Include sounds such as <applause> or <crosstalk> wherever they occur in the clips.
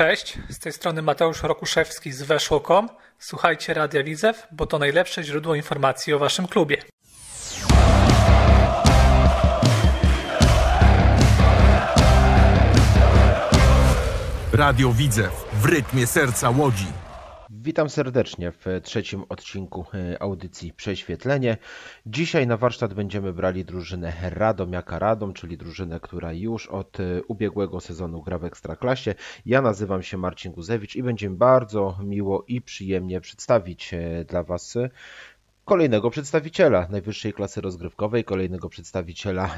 Cześć, z tej strony Mateusz Rokuszewski z Weszło.com. Słuchajcie Radia Widzew, bo to najlepsze źródło informacji o waszym klubie. Radio Widzew w rytmie serca Łodzi. Witam serdecznie w trzecim odcinku e, audycji Prześwietlenie. Dzisiaj na warsztat będziemy brali drużynę Radomiaka Radom, czyli drużynę, która już od e, ubiegłego sezonu gra w Ekstraklasie. Ja nazywam się Marcin Guzewicz i będzie mi bardzo miło i przyjemnie przedstawić e, dla Was kolejnego przedstawiciela najwyższej klasy rozgrywkowej, kolejnego przedstawiciela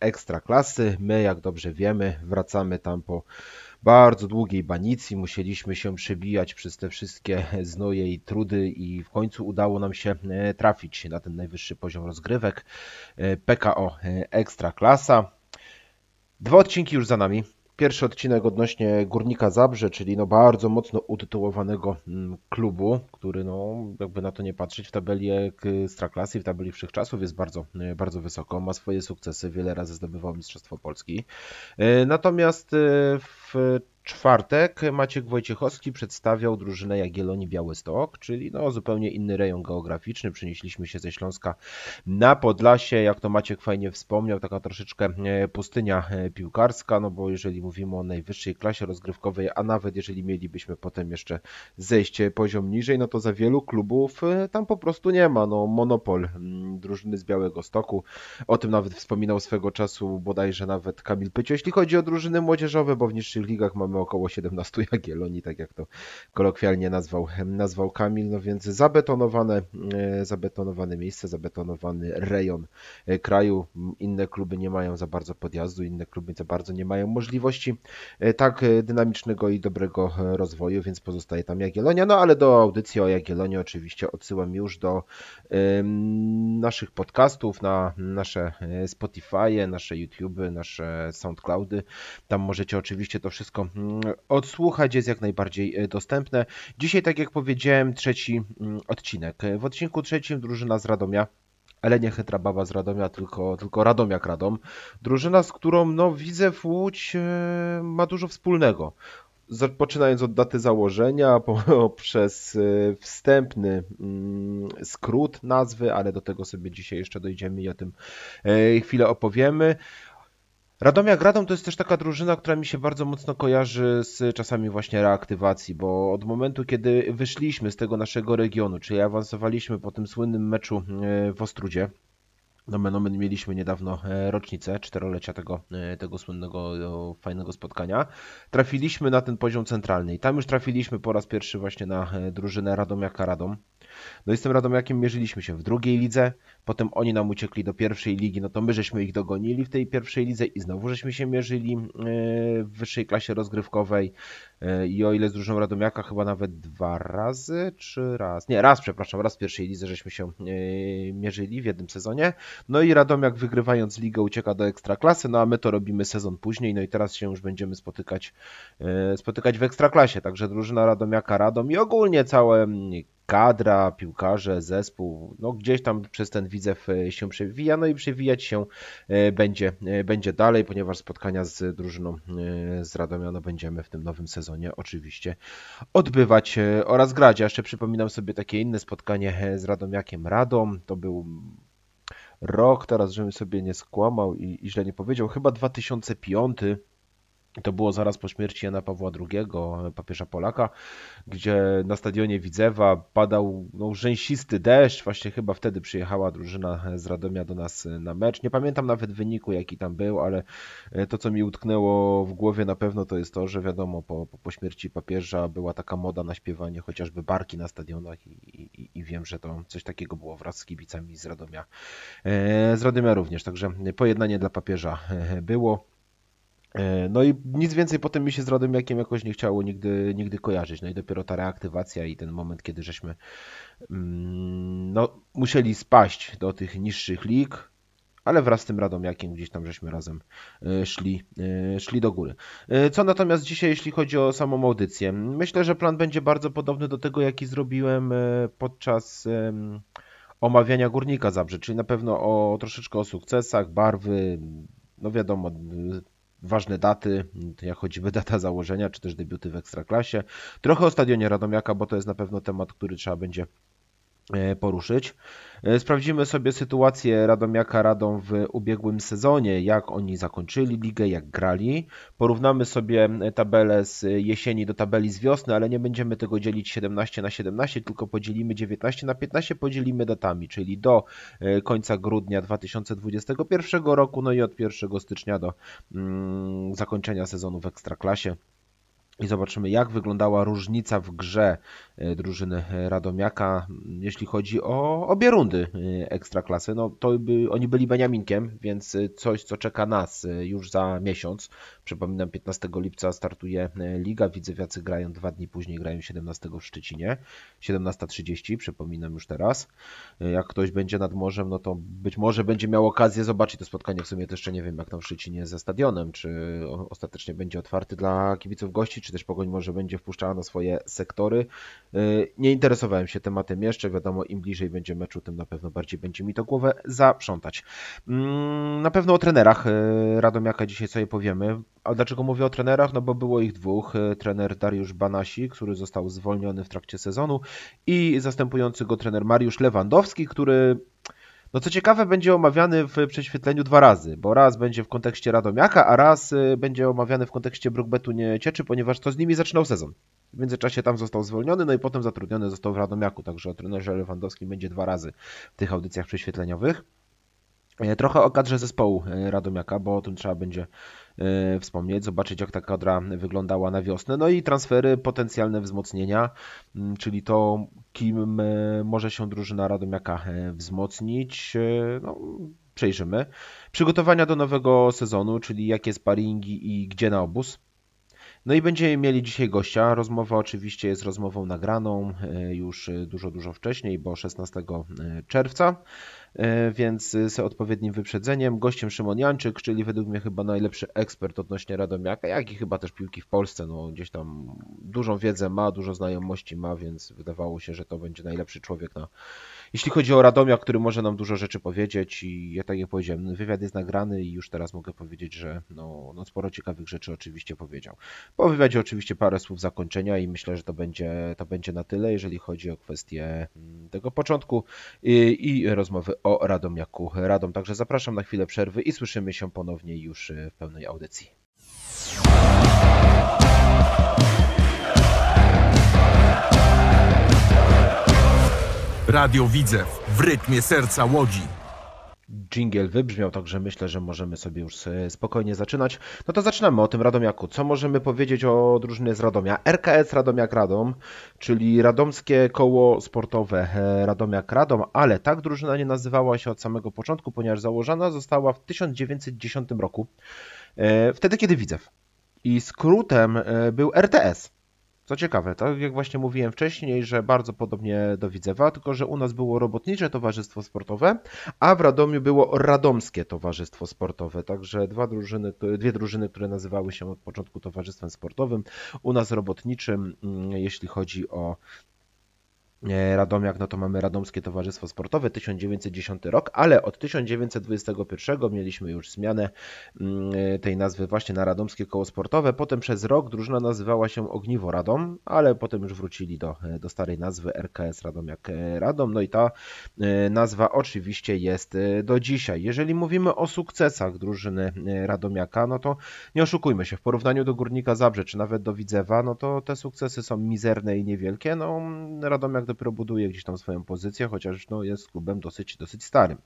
ekstraklasy. My, jak dobrze wiemy, wracamy tam po bardzo długiej banicji, musieliśmy się przebijać przez te wszystkie znoje i trudy i w końcu udało nam się e, trafić na ten najwyższy poziom rozgrywek e, PKO e, Ekstra Klasa. Dwa odcinki już za nami. Pierwszy odcinek odnośnie Górnika Zabrze, czyli no bardzo mocno utytułowanego mm, klubu, który no jakby na to nie patrzeć w tabeli Ekstraklasy, w tabeli wszechczasów jest bardzo, bardzo wysoko, ma swoje sukcesy, wiele razy zdobywał Mistrzostwo Polski. Natomiast w czwartek Maciek Wojciechowski przedstawiał drużynę Jagiellonii Białystok, czyli no zupełnie inny rejon geograficzny. Przenieśliśmy się ze Śląska na Podlasie, jak to Maciek fajnie wspomniał, taka troszeczkę e, pustynia e, piłkarska, no bo jeżeli mówimy o najwyższej klasie rozgrywkowej, a nawet jeżeli mielibyśmy potem jeszcze zejść poziom niżej, no to za wielu klubów e, tam po prostu nie ma. No monopol drużyny z Białego Stoku. O tym nawet wspominał swego czasu bodajże nawet Kamil Pycio. Jeśli chodzi o drużyny młodzieżowe, bo w niższych ligach mamy około 17 <laughs> Jagiellonii, tak jak to kolokwialnie nazwał, nazwał Kamil, no więc zabetonowane, e, zabetonowane miejsce, zabetonowany rejon e, kraju. Inne kluby nie mają za bardzo podjazdu, inne kluby za bardzo nie mają możliwości e, tak dynamicznego i dobrego rozwoju, więc pozostaje tam Jagiellonia. No ale do audycji o Jagiellonii oczywiście odsyłam już do naszych podcastów, na nasze Spotify, nasze YouTube, nasze SoundCloudy. Tam możecie oczywiście to wszystko odsłuchać, jest jak najbardziej e, dostępne. Dzisiaj, tak jak powiedziałem, trzeci mm, odcinek. W odcinku trzecim drużyna z Radomia ale nie Chytra Baba z Radomia, tylko, tylko Radomiak Radom. Drużyna, z którą no, widzę w Łódź e, ma dużo wspólnego. Poczynając od daty założenia, <laughs> poprzez e, wstępny mm, skrót nazwy, ale do tego sobie dzisiaj jeszcze dojdziemy i o tym chwilę opowiemy. Radomiak Radom to jest też taka drużyna, która mi się bardzo mocno kojarzy z czasami właśnie reaktywacji, bo od momentu, kiedy wyszliśmy z tego naszego regionu, czyli awansowaliśmy po tym słynnym meczu e, w Ostrudzie, Nomen omen mieliśmy niedawno e, rocznicę, czterolecia tego, e, tego słynnego, fajnego spotkania. Trafiliśmy na ten poziom centralny i tam już trafiliśmy po raz pierwszy właśnie na drużynę Radomiaka Radom. No i z tym Radomiakiem mierzyliśmy się w drugiej lidze, potem oni nam uciekli do pierwszej ligi, no to my żeśmy ich dogonili w tej pierwszej lidze i znowu żeśmy się mierzyli e, w wyższej klasie rozgrywkowej. E, i o ile z drużyną Radomiaka chyba nawet dwa razy, czy raz, nie, raz, przepraszam, raz w pierwszej lidze żeśmy się e, mierzyli w jednym sezonie, no i Radomiak wygrywając ligę ucieka do ekstraklasy, no a my to robimy sezon później, no i teraz się już będziemy spotykać, spotykać w ekstraklasie, także drużyna Radomiaka Radom i ogólnie całe kadra, piłkarze, zespół, no gdzieś tam przez ten widzew e, się przewija, no i przewijać się e, będzie, e, będzie dalej, ponieważ spotkania z drużyną z Radomia no będziemy w tym nowym sezonie oczywiście odbywać oraz grać. Ja jeszcze przypominam sobie takie inne spotkanie z Radomiakiem Radom, to był rok, teraz żebym sobie nie skłamał i, i źle nie powiedział, chyba 2005 to było zaraz po śmierci Jana Pawła II, papieża Polaka, gdzie na stadionie Widzewa padał no, rzęsisty deszcz. Właśnie chyba wtedy przyjechała drużyna z Radomia do nas na mecz. Nie pamiętam nawet wyniku, jaki tam był, ale to, co mi utknęło w głowie na pewno, to jest to, że wiadomo, po, po śmierci papieża była taka moda na śpiewanie chociażby barki na stadionach i, i, i wiem, że to coś takiego było wraz z kibicami z Radomia. E, z Radomia również, także pojednanie dla papieża e, było. E, no i nic więcej potem mi się z Radomiakiem jakoś nie chciało nigdy, nigdy kojarzyć. No i dopiero ta reaktywacja i ten moment, kiedy żeśmy mm, no, musieli spaść do tych niższych lig, ale wraz z tym Radomiakiem gdzieś tam żeśmy razem e, szli, e, szli do góry. Co natomiast dzisiaj, jeśli chodzi o samą audycję? Myślę, że plan będzie bardzo podobny do tego, jaki zrobiłem podczas omawiania Górnika Zabrze, czyli na pewno o troszeczkę o sukcesach, barwy, no wiadomo, ważne daty, jak choćby <laughs> data założenia, czy też debiuty w Ekstraklasie. Trochę o stadionie Radomiaka, bo to jest na pewno temat, który trzeba będzie poruszyć. E, sprawdzimy sobie sytuację Radomiaka Radom w ubiegłym sezonie, jak oni zakończyli ligę, jak grali. Porównamy sobie tabelę z jesieni do tabeli z wiosny, ale nie będziemy tego dzielić 17 na 17, tylko podzielimy 19 na 15, podzielimy datami, czyli do e, końca grudnia 2021 roku, no i od 1 stycznia do mm, zakończenia sezonu w Ekstraklasie i zobaczymy, jak wyglądała różnica w grze e, drużyny Radomiaka, jeśli chodzi o obie rundy e, ekstraklasy. No to by, oni byli Beniaminkiem, więc coś, co czeka nas e, już za miesiąc. Przypominam, 15 lipca startuje liga. Widzewiacy grają dwa dni później, grają 17 w Szczecinie. 17.30, przypominam już teraz. Jak ktoś będzie nad morzem, no to być może będzie miał okazję zobaczyć to spotkanie. W sumie to jeszcze nie wiem, jak tam w Szczecinie ze stadionem, czy ostatecznie będzie otwarty dla kibiców gości, czy też Pogoń może będzie wpuszczała na swoje sektory. Y, nie interesowałem się tematem jeszcze, wiadomo, im bliżej będzie meczu, tym na pewno bardziej będzie mi to głowę zaprzątać. Mm, na pewno o trenerach y, Radomiaka dzisiaj sobie powiemy. A dlaczego mówię o trenerach? No bo było ich dwóch. Y, trener Dariusz Banasi, który został zwolniony w trakcie sezonu i zastępujący go trener Mariusz Lewandowski, który no co ciekawe, będzie omawiany w prześwietleniu dwa razy, bo raz będzie w kontekście Radomiaka, a raz y, będzie omawiany w kontekście Brookbetu nie cieczy, ponieważ to z nimi zaczynał sezon. W międzyczasie tam został zwolniony, no i potem zatrudniony został w Radomiaku, także o trenerze Lewandowskim będzie dwa razy w tych audycjach prześwietleniowych. E, trochę o kadrze zespołu e, Radomiaka, bo o tym trzeba będzie e, wspomnieć, zobaczyć jak ta kadra wyglądała na wiosnę. No i transfery, potencjalne wzmocnienia, czyli to kim może się drużyna Radomiaka wzmocnić. No, przejrzymy. Przygotowania do nowego sezonu, czyli jakie sparingi i gdzie na obóz. No i będziemy mieli dzisiaj gościa. Rozmowa oczywiście jest rozmową nagraną już dużo, dużo wcześniej, bo 16 czerwca. E, więc z odpowiednim wyprzedzeniem. Gościem Szymon Janczyk, czyli według mnie chyba najlepszy ekspert odnośnie Radomiaka, jak i chyba też piłki w Polsce. No, gdzieś tam dużą wiedzę ma, dużo znajomości ma, więc wydawało się, że to będzie najlepszy człowiek na jeśli chodzi o Radomia, który może nam dużo rzeczy powiedzieć i ja tak jak powiedziałem, wywiad jest nagrany i już teraz mogę powiedzieć, że no, no sporo ciekawych rzeczy oczywiście powiedział. Po wywiadzie oczywiście parę słów zakończenia i myślę, że to będzie, to będzie na tyle, jeżeli chodzi o kwestię mm, tego początku i, i rozmowy o Radomiaku Radom. Także zapraszam na chwilę przerwy i słyszymy się ponownie już w pełnej audycji. Radio Widzew w rytmie serca Łodzi. Dżingiel wybrzmiał, także myślę, że możemy sobie już spokojnie zaczynać. No to zaczynamy o tym Radomiaku. Co możemy powiedzieć o drużynie z Radomia? RKS Radomiak Radom, czyli radomskie koło sportowe e, Radomiak Radom, ale tak drużyna nie nazywała się od samego początku, ponieważ założona została w 1910 roku, e, wtedy kiedy Widzew. I skrótem e, był RTS. Co ciekawe, tak jak właśnie mówiłem wcześniej, że bardzo podobnie do Widzewa, tylko że u nas było Robotnicze Towarzystwo Sportowe, a w Radomiu było Radomskie Towarzystwo Sportowe. Także dwa drużyny, dwie drużyny, które nazywały się od początku Towarzystwem Sportowym. U nas Robotniczym, mm, jeśli chodzi o Radomiak, no to mamy Radomskie Towarzystwo Sportowe, 1910 rok, ale od 1921 mieliśmy już zmianę mm, e, tej nazwy właśnie na Radomskie Koło Sportowe. Potem przez rok drużyna nazywała się Ogniwo Radom, ale potem już wrócili do, e, do starej nazwy RKS Radomiak Radom. No i ta nazwa oczywiście jest do dzisiaj. Jeżeli mówimy o sukcesach drużyny Radomiaka, no to nie oszukujmy się, w porównaniu do Górnika Zabrze, czy nawet do Widzewa, no to te sukcesy są mizerne i niewielkie. No Radomiak dopiero buduje gdzieś tam swoją pozycję, chociaż no, jest klubem dosyć, dosyć starym.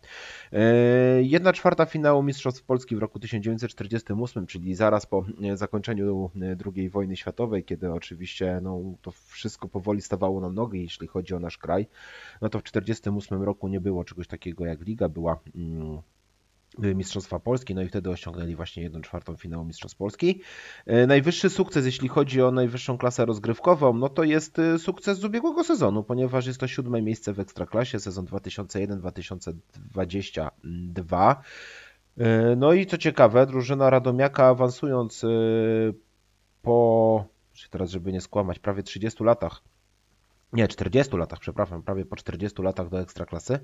E, jedna czwarta finału Mistrzostw Polski w roku 1948, czyli zaraz po e, zakończeniu e, II wojny światowej, kiedy oczywiście no, to wszystko powoli stawało na nogi, jeśli chodzi o nasz kraj, no to w 1948 roku nie było czegoś takiego jak liga, była mm, Mistrzostwa Polski, no i wtedy osiągnęli właśnie 1 czwartą finału Mistrzostw Polski. E, najwyższy sukces, jeśli chodzi o najwyższą klasę rozgrywkową, no to jest e, sukces z ubiegłego sezonu, ponieważ jest to siódme miejsce w Ekstraklasie, sezon 2001-2022. E, no i co ciekawe, drużyna Radomiaka awansując po, teraz żeby nie skłamać, prawie 30 latach, nie, 40 latach, przepraszam, prawie po 40 latach do Ekstraklasy,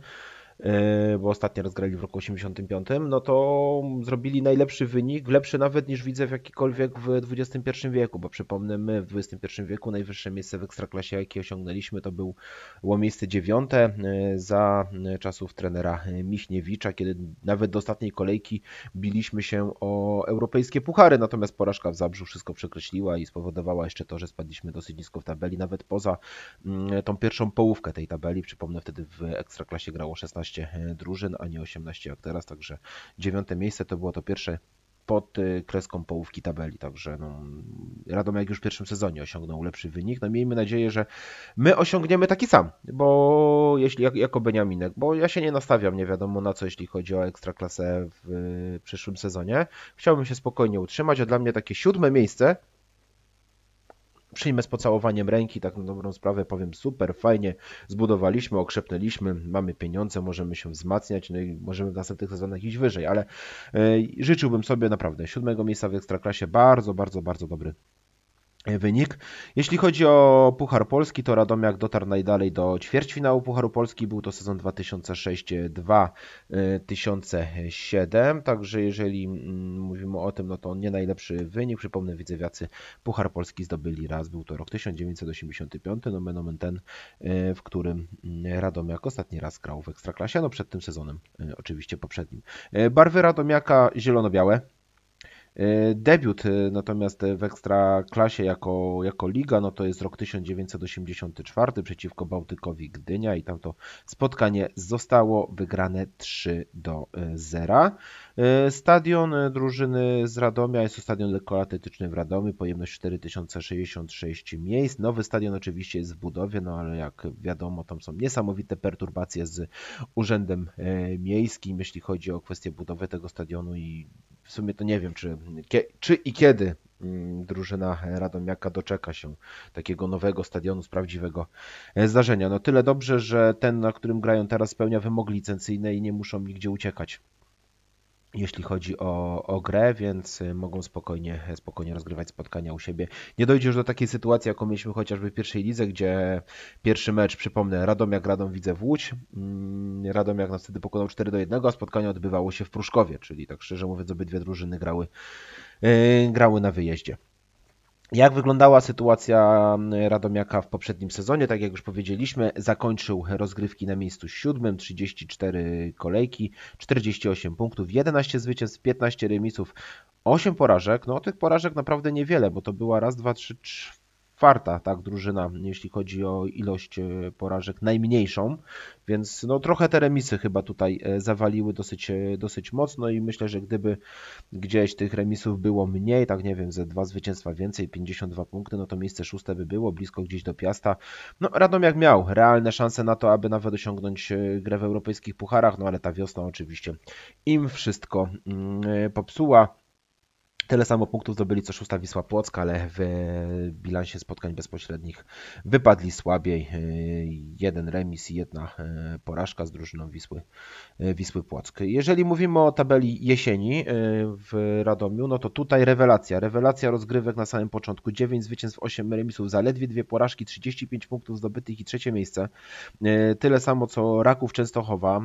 bo ostatni raz grali w roku 85, no to zrobili najlepszy wynik, lepszy nawet niż widzę w jakikolwiek w XXI wieku, bo przypomnę, my w XXI wieku najwyższe miejsce w Ekstraklasie, jakie osiągnęliśmy, to było miejsce dziewiąte e, za czasów trenera Michniewicza, kiedy nawet do ostatniej kolejki biliśmy się o europejskie puchary, natomiast porażka w Zabrzu wszystko przekreśliła i spowodowała jeszcze to, że spadliśmy dosyć nisko w tabeli, nawet poza mm, tą pierwszą połówkę tej tabeli. Przypomnę, wtedy w Ekstraklasie grało 16 e, drużyn, a nie 18 jak teraz, także dziewiąte miejsce to było to pierwsze pod e, kreską połówki tabeli, także no, Radomiak już w pierwszym sezonie osiągnął lepszy wynik. No miejmy nadzieję, że my osiągniemy taki sam, bo jeśli jako Beniaminek, bo ja się nie nastawiam, nie wiadomo na co, jeśli chodzi o ekstraklasę w przyszłym sezonie. Chciałbym się spokojnie utrzymać, a dla mnie takie siódme miejsce przyjmę z pocałowaniem ręki, tak na dobrą sprawę powiem super, fajnie, zbudowaliśmy, okrzepnęliśmy, mamy pieniądze, możemy się wzmacniać, no i możemy w następnych sezonach iść wyżej, ale yy, życzyłbym sobie naprawdę siódmego miejsca w Ekstraklasie, bardzo, bardzo, bardzo dobry wynik. Jeśli chodzi o Puchar Polski, to Radomiak dotarł najdalej do ćwierćfinału Pucharu Polski. Był to sezon 2006-2007, także jeżeli mm, mówimy o tym, no to nie najlepszy wynik. Przypomnę, widzewiacy Puchar Polski zdobyli raz, był to rok 1985, no men ten, e, w którym mm, Radomiak ostatni raz grał w Ekstraklasie, no przed tym sezonem, e, oczywiście poprzednim. E, barwy Radomiaka zielono-białe, debiut e, natomiast w Ekstraklasie jako, jako liga, no to jest rok 1984 przeciwko Bałtykowi Gdynia i tam to spotkanie zostało wygrane 3 do 0. E, stadion drużyny z Radomia jest to stadion lekkoatletyczny w Radomiu, pojemność 4066 miejsc. Nowy stadion oczywiście jest w budowie, no ale jak wiadomo, tam są niesamowite perturbacje z urzędem miejskim, jeśli chodzi o kwestię budowy tego stadionu i w sumie to nie wiem, czy, czy i kiedy mm, drużyna Radomiaka doczeka się takiego nowego stadionu z prawdziwego e, zdarzenia. No tyle dobrze, że ten, na którym grają teraz spełnia wymogi licencyjne i nie muszą nigdzie uciekać jeśli chodzi o, o grę, więc y, mogą spokojnie, spokojnie rozgrywać spotkania u siebie. Nie dojdzie już do takiej sytuacji, jaką mieliśmy chociażby w pierwszej lidze, gdzie pierwszy mecz, przypomnę, Radomiak Radom widzę w Łódź. Mm, Radomiak nas wtedy pokonał 4 do 1, a spotkanie odbywało się w Pruszkowie, czyli tak szczerze mówiąc obydwie drużyny grały, yy, grały na wyjeździe. Jak wyglądała sytuacja mm, Radomiaka w poprzednim sezonie? Tak jak już powiedzieliśmy, zakończył rozgrywki na miejscu siódmym, 34 kolejki, 48 punktów, 11 zwycięstw, 15 remisów, 8 porażek. No tych porażek naprawdę niewiele, bo to była raz, dwa, trzy, czwarta tak drużyna, jeśli chodzi o ilość e, porażek, najmniejszą, więc no trochę te remisy chyba tutaj e, zawaliły dosyć, e, dosyć mocno i myślę, że gdyby gdzieś tych remisów było mniej, tak nie wiem, ze dwa zwycięstwa więcej, 52 punkty, no to miejsce szóste by było, blisko gdzieś do Piasta. No Radomiak miał realne szanse na to, aby nawet osiągnąć grę w europejskich pucharach, no ale ta wiosna oczywiście im wszystko mm, popsuła. Tyle samo punktów zdobyli co szósta Wisła Płocka, ale w bilansie spotkań bezpośrednich wypadli słabiej. Jeden remis i jedna e, porażka z drużyną Wisły, e, Wisły Płock. Jeżeli mówimy o tabeli jesieni w Radomiu, no to tutaj rewelacja. Rewelacja rozgrywek na samym początku. 9 zwycięstw, 8 remisów, zaledwie dwie porażki, 35 punktów zdobytych i trzecie miejsce. Tyle samo co Raków Częstochowa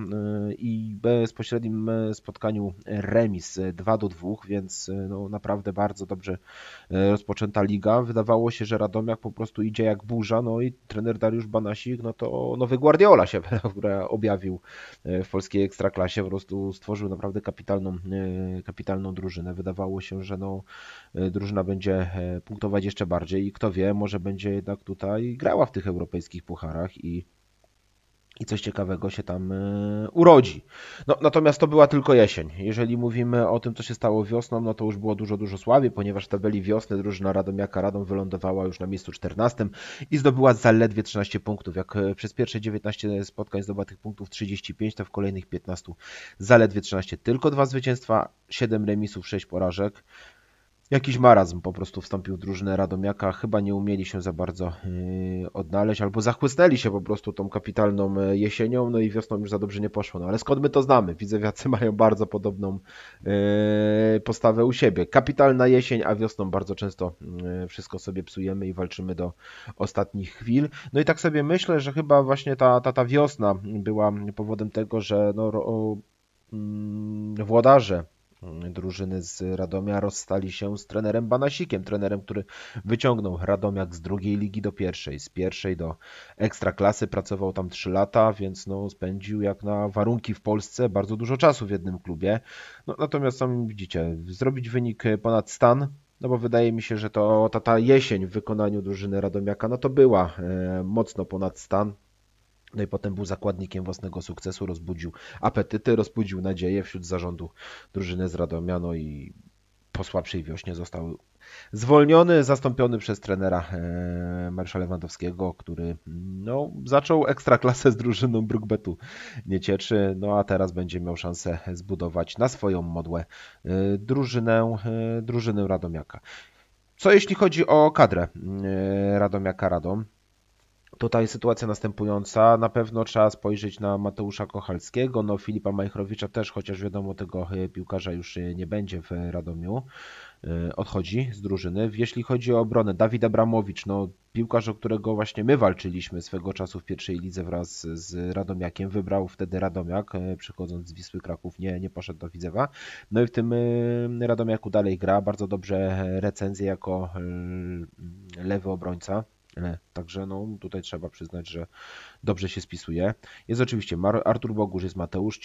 i bezpośrednim spotkaniu remis 2 do 2, więc no, naprawdę bardzo dobrze e, rozpoczęta liga. Wydawało się, że Radomiak po prostu idzie jak burza, no i trener Dariusz Banasik, no to nowy Guardiola się <laughs> objawił e, w polskiej ekstraklasie, po prostu stworzył naprawdę kapitalną, e, kapitalną drużynę. Wydawało się, że no, drużyna będzie punktować jeszcze bardziej i kto wie, może będzie jednak tutaj grała w tych europejskich pucharach i i coś ciekawego się tam e, urodzi. No, natomiast to była tylko jesień. Jeżeli mówimy o tym, co się stało wiosną, no to już było dużo, dużo słabiej, ponieważ w tabeli wiosny drużyna Radomiaka Radom wylądowała już na miejscu 14 i zdobyła zaledwie 13 punktów. Jak e, przez pierwsze 19 spotkań zdobyła tych punktów 35, to w kolejnych 15 zaledwie 13. Tylko dwa zwycięstwa, 7 remisów, 6 porażek. Jakiś marazm po prostu wstąpił w drużynę Radomiaka. Chyba nie umieli się za bardzo yy, odnaleźć, albo zachłysnęli się po prostu tą kapitalną yy, jesienią, no i wiosną już za dobrze nie poszło. No ale skąd my to znamy? Widzewiacy <laughs> mają bardzo podobną yy, postawę u siebie. Kapitalna jesień, a wiosną bardzo często wszystko sobie psujemy i walczymy do ostatnich chwil. No i tak sobie myślę, że chyba właśnie ta, ta, ta wiosna była powodem tego, że no, mm, włodarze drużyny z Radomia rozstali się z trenerem Banasikiem, trenerem, który wyciągnął Radomiak z drugiej ligi do pierwszej, z pierwszej do ekstraklasy, pracował tam 3 lata, więc no, spędził jak na warunki w Polsce bardzo dużo czasu w jednym klubie. No, natomiast sami widzicie, zrobić wynik ponad stan, no bo wydaje mi się, że to ta, ta jesień w wykonaniu drużyny Radomiaka, no to była e, mocno ponad stan. No i potem był zakładnikiem własnego sukcesu, rozbudził apetyty, rozbudził nadzieję wśród zarządu drużyny z Radomia, no i po słabszej wiośnie został zwolniony, zastąpiony przez trenera e, Marsza Lewandowskiego, który no, zaczął ekstraklasę z drużyną Brookbetu Niecieczy, no a teraz będzie miał szansę zbudować na swoją modłę e, drużynę, e, drużynę Radomiaka. Co jeśli chodzi o kadrę Radomiaka Radom? Tutaj sytuacja następująca. Na pewno trzeba spojrzeć na Mateusza Kochalskiego. No, Filipa Majchrowicza też, chociaż wiadomo, tego e, piłkarza już e, nie będzie w Radomiu. E, odchodzi z drużyny. Jeśli chodzi o obronę, Dawid Abramowicz, no, piłkarz, o którego właśnie my walczyliśmy swego czasu w pierwszej lidze wraz z Radomiakiem. Wybrał wtedy Radomiak, przychodząc z Wisły Kraków, nie, nie poszedł do Widzewa. No i w tym Radomiaku dalej gra. Bardzo dobrze recenzje jako lewy obrońca. Także no, tutaj trzeba przyznać, że dobrze się spisuje. Jest oczywiście Artur Bogusz, jest Mateusz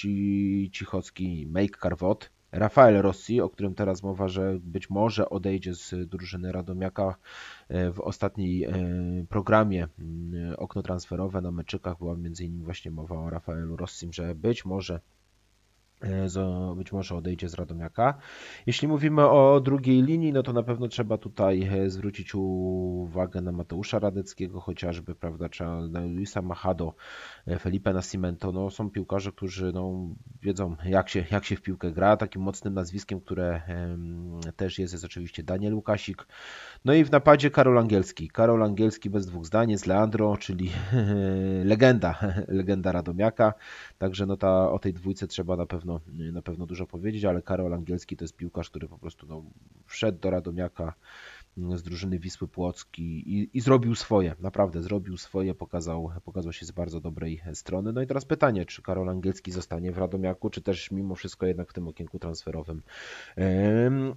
Cichocki, Make Carvot, Rafael Rossi, o którym teraz mowa, że być może odejdzie z drużyny Radomiaka e, w ostatniej e, programie mm, okno transferowe na meczykach była między innymi właśnie mowa o Rafaelu Rossim, że być może E, być może odejdzie z Radomiaka. Jeśli mówimy o drugiej linii, no to na pewno trzeba tutaj e, zwrócić uwagę na Mateusza Radeckiego, chociażby, prawda, czy na Luisa Machado, e, Felipe Nascimento, no są piłkarze, którzy no, wiedzą jak się, jak się w piłkę gra. Takim mocnym nazwiskiem, które też jest, jest oczywiście Daniel Łukasik. No i w napadzie Karol Angielski. Karol Angielski bez dwóch zdań jest Leandro, czyli <laughs> legenda, <laughs> legenda Radomiaka. Także no ta, o tej dwójce trzeba na pewno, na pewno dużo powiedzieć, ale Karol Angielski to jest piłkarz, który po prostu no, wszedł do Radomiaka z drużyny Wisły Płocki i, i, zrobił swoje, naprawdę zrobił swoje, pokazał, pokazał się z bardzo dobrej strony. No i teraz pytanie, czy Karol Angielski zostanie w Radomiaku, czy też mimo wszystko jednak w tym okienku transferowym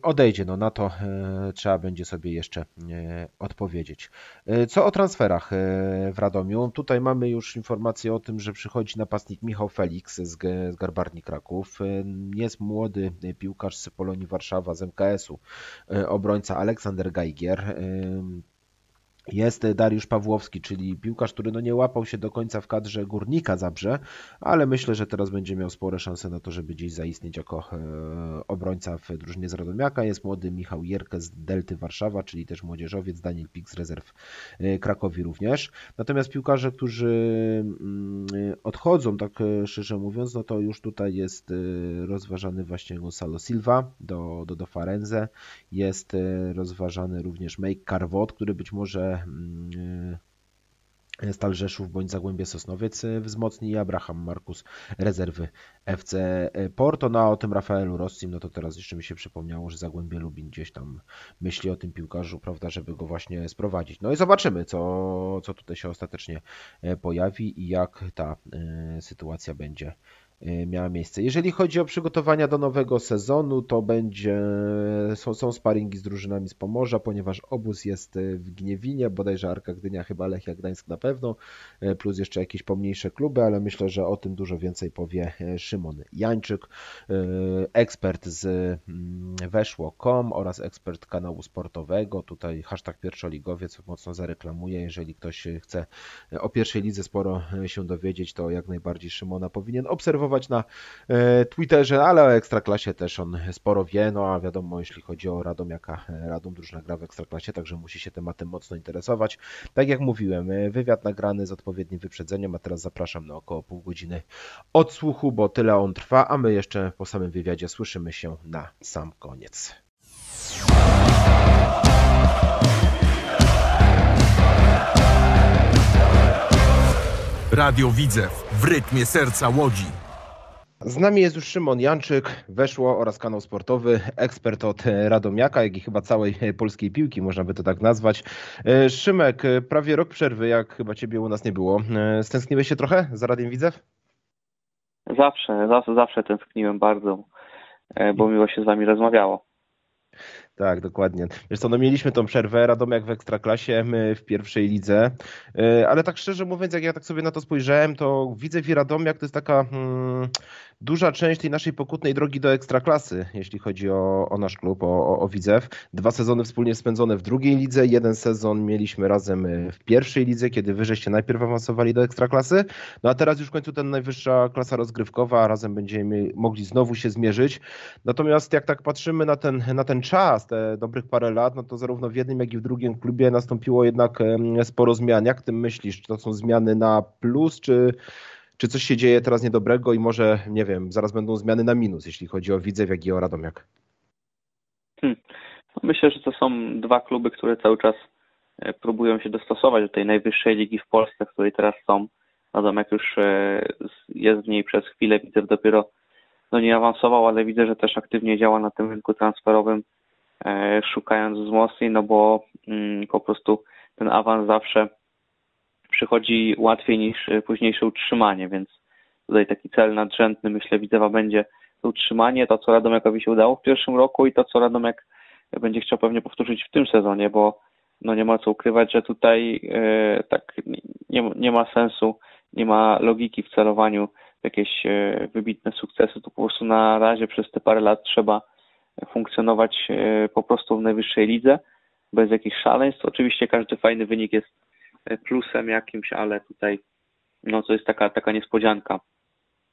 odejdzie. No na to e, trzeba będzie sobie jeszcze e, odpowiedzieć. E, co o transferach w Radomiu? Tutaj mamy już informację o tym, że przychodzi napastnik Michał Felix z, Garbarni Kraków. Jest młody piłkarz z Polonii Warszawa, z MKS-u, obrońca Aleksander Gaj Geiger. Jest Dariusz Pawłowski, czyli piłkarz, który no nie łapał się do końca w kadrze Górnika Zabrze, ale myślę, że teraz będzie miał spore szanse na to, żeby gdzieś zaistnieć jako e, obrońca w drużynie z Radomiaka. Jest młody Michał Jerkę z Delty Warszawa, czyli też młodzieżowiec, Daniel Pik z rezerw e, Krakowi również. Natomiast piłkarze, którzy mm, odchodzą, tak e, szczerze mówiąc, no to już tutaj jest rozważany właśnie Gonzalo Silva do, do, do Farenze. Jest rozważany również Make Carvot, który być może Mm, e, Stal Rzeszów bądź Zagłębie Sosnowiec e, wzmocni Abraham Markus rezerwy FC e, Porto. No a o tym Rafaelu Rossim, no to teraz jeszcze mi się przypomniało, że Zagłębie Lubin gdzieś tam myśli o tym piłkarzu, prawda, żeby go właśnie sprowadzić. No i zobaczymy, co, co tutaj się ostatecznie pojawi i jak ta sytuacja będzie miała miejsce. Jeżeli chodzi o przygotowania do nowego sezonu, to będzie, są, są sparingi z drużynami z Pomorza, ponieważ obóz jest y, w Gniewinie, bodajże Arka Gdynia, chyba Lechia Gdańsk na pewno, y, plus jeszcze jakieś pomniejsze kluby, ale myślę, że o tym dużo więcej powie Szymon Jańczyk, ekspert z mm, weszło.com oraz ekspert kanału sportowego. Tutaj hashtag pierwszoligowiec mocno zareklamuje. Jeżeli ktoś chce o pierwszej lidze sporo się dowiedzieć, to jak najbardziej Szymona powinien obserwować na e, Twitterze, ale o Ekstraklasie też on sporo wie, no a wiadomo, jeśli chodzi o Radom, jaka e, Radom drużyna gra w Ekstraklasie, także musi się tematem mocno interesować. Tak jak mówiłem, e, wywiad nagrany z odpowiednim wyprzedzeniem, a teraz zapraszam na około pół godziny odsłuchu, bo tyle on trwa, a my jeszcze po samym wywiadzie słyszymy się na sam koniec. Radio Widzew w rytmie serca Łodzi. Z nami jest już Szymon Janczyk, Weszło oraz kanał sportowy, ekspert od Radomiaka, jak i chyba całej polskiej piłki, można by to tak nazwać. E, Szymek, e, prawie rok przerwy, jak chyba ciebie u nas nie było. E, stęskniłeś się trochę za Radiem Widzew? Zawsze, zawsze, zawsze tęskniłem bardzo, bo miło się z wami rozmawiało. Tak, dokładnie. Wiesz no mieliśmy tą przerwę, Radomiak w Ekstraklasie, my w pierwszej lidze, e, ale tak szczerze mówiąc, jak ja tak sobie na to spojrzałem, to widzę w Radomiak to jest taka hmm, duża część tej naszej pokutnej drogi do Ekstraklasy, jeśli chodzi o, o nasz klub, o, o, o Widzew. Dwa sezony wspólnie spędzone w drugiej lidze, jeden sezon mieliśmy razem e, w pierwszej lidze, kiedy wyżej się najpierw awansowali do Ekstraklasy, no a teraz już w końcu ten najwyższa klasa rozgrywkowa, razem będziemy mogli znowu się zmierzyć. Natomiast jak tak patrzymy na ten, na ten czas, te dobrych parę lat, no to zarówno w jednym, jak i w drugim klubie nastąpiło jednak sporo zmian. Jak ty myślisz, czy to są zmiany na plus, czy, czy coś się dzieje teraz niedobrego i może, nie wiem, zaraz będą zmiany na minus, jeśli chodzi o Widzew, jak i o Radomiak? Hmm. No myślę, że to są dwa kluby, które cały czas e, próbują się dostosować do tej najwyższej ligi w Polsce, w której teraz są. Radomiak już e, jest w niej przez chwilę, Widzew dopiero no nie awansował, ale widzę, że też aktywnie działa na tym rynku transferowym szukając wzmocnień, no bo mm, po prostu ten awans zawsze przychodzi łatwiej niż e, późniejsze utrzymanie, więc tutaj taki cel nadrzędny myślę Widzewa będzie to utrzymanie, to co Radomiakowi się udało w pierwszym roku i to co Radomiak będzie chciał pewnie powtórzyć w tym sezonie, bo no nie ma co ukrywać, że tutaj e, tak nie, nie ma sensu, nie ma logiki w celowaniu w jakieś e, wybitne sukcesy, to po prostu na razie przez te parę lat trzeba funkcjonować e, po prostu w najwyższej lidze, bez jakichś szaleństw. Oczywiście każdy fajny wynik jest e, plusem jakimś, ale tutaj no to jest taka, taka niespodzianka,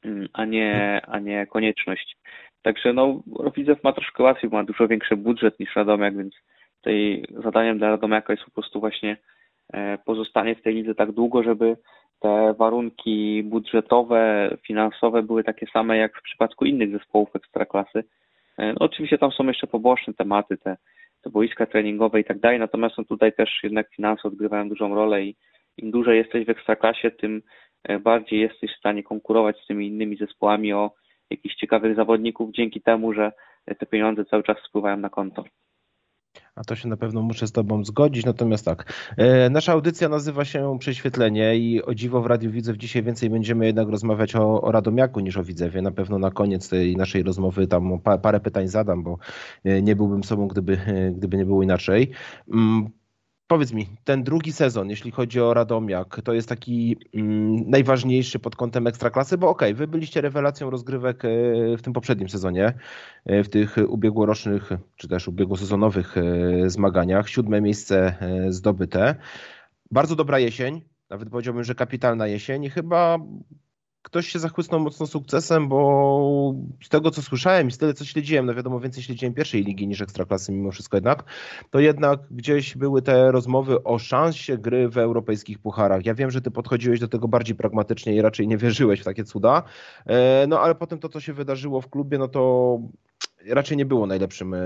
mm, a nie, a nie konieczność. Także no Widzew ma troszkę łatwiej, ma dużo większy budżet niż Radomiak, więc tutaj zadaniem dla Radomiaka jest po prostu właśnie e, pozostanie w tej lidze tak długo, żeby te warunki budżetowe, finansowe były takie same jak w przypadku innych zespołów ekstraklasy, oczywiście tam są jeszcze poboczne tematy, te, te boiska treningowe i tak dalej, natomiast no, tutaj też jednak finanse odgrywają dużą rolę i im dłużej jesteś w ekstraklasie, tym e, bardziej jesteś w stanie konkurować z tymi innymi zespołami o jakichś ciekawych zawodników dzięki temu, że te pieniądze cały czas spływają na konto. A to się na pewno muszę z Tobą zgodzić. Natomiast tak, e, nasza audycja nazywa się Prześwietlenie i o dziwo w Radiu Widzew dzisiaj więcej będziemy jednak rozmawiać o, o Radomiaku niż o Widzewie. Na pewno na koniec tej naszej rozmowy tam parę pytań zadam, bo e, nie byłbym sobą, gdyby, e, gdyby nie było inaczej. Powiedz mi, ten drugi sezon, jeśli chodzi o Radomiak, to jest taki mm, najważniejszy pod kątem ekstraklasy, bo okej, okay, wy byliście rewelacją rozgrywek e, w tym poprzednim sezonie, e, w tych ubiegłorocznych czy też ubiegłosezonowych e, zmaganiach. Siódme miejsce zdobyte. Bardzo dobra jesień, nawet powiedziałbym, że kapitalna jesień. Chyba ktoś się zachłysnął mocno sukcesem, bo z tego co słyszałem i z tego co śledziłem, no wiadomo więcej śledziłem pierwszej ligi niż ekstraklasy mimo wszystko jednak, to jednak gdzieś były te rozmowy o szansie gry w europejskich pucharach. Ja wiem, że ty podchodziłeś do tego bardziej pragmatycznie i raczej nie wierzyłeś w takie cuda, e, no ale potem to co się wydarzyło w klubie, no to raczej nie było najlepszym, e,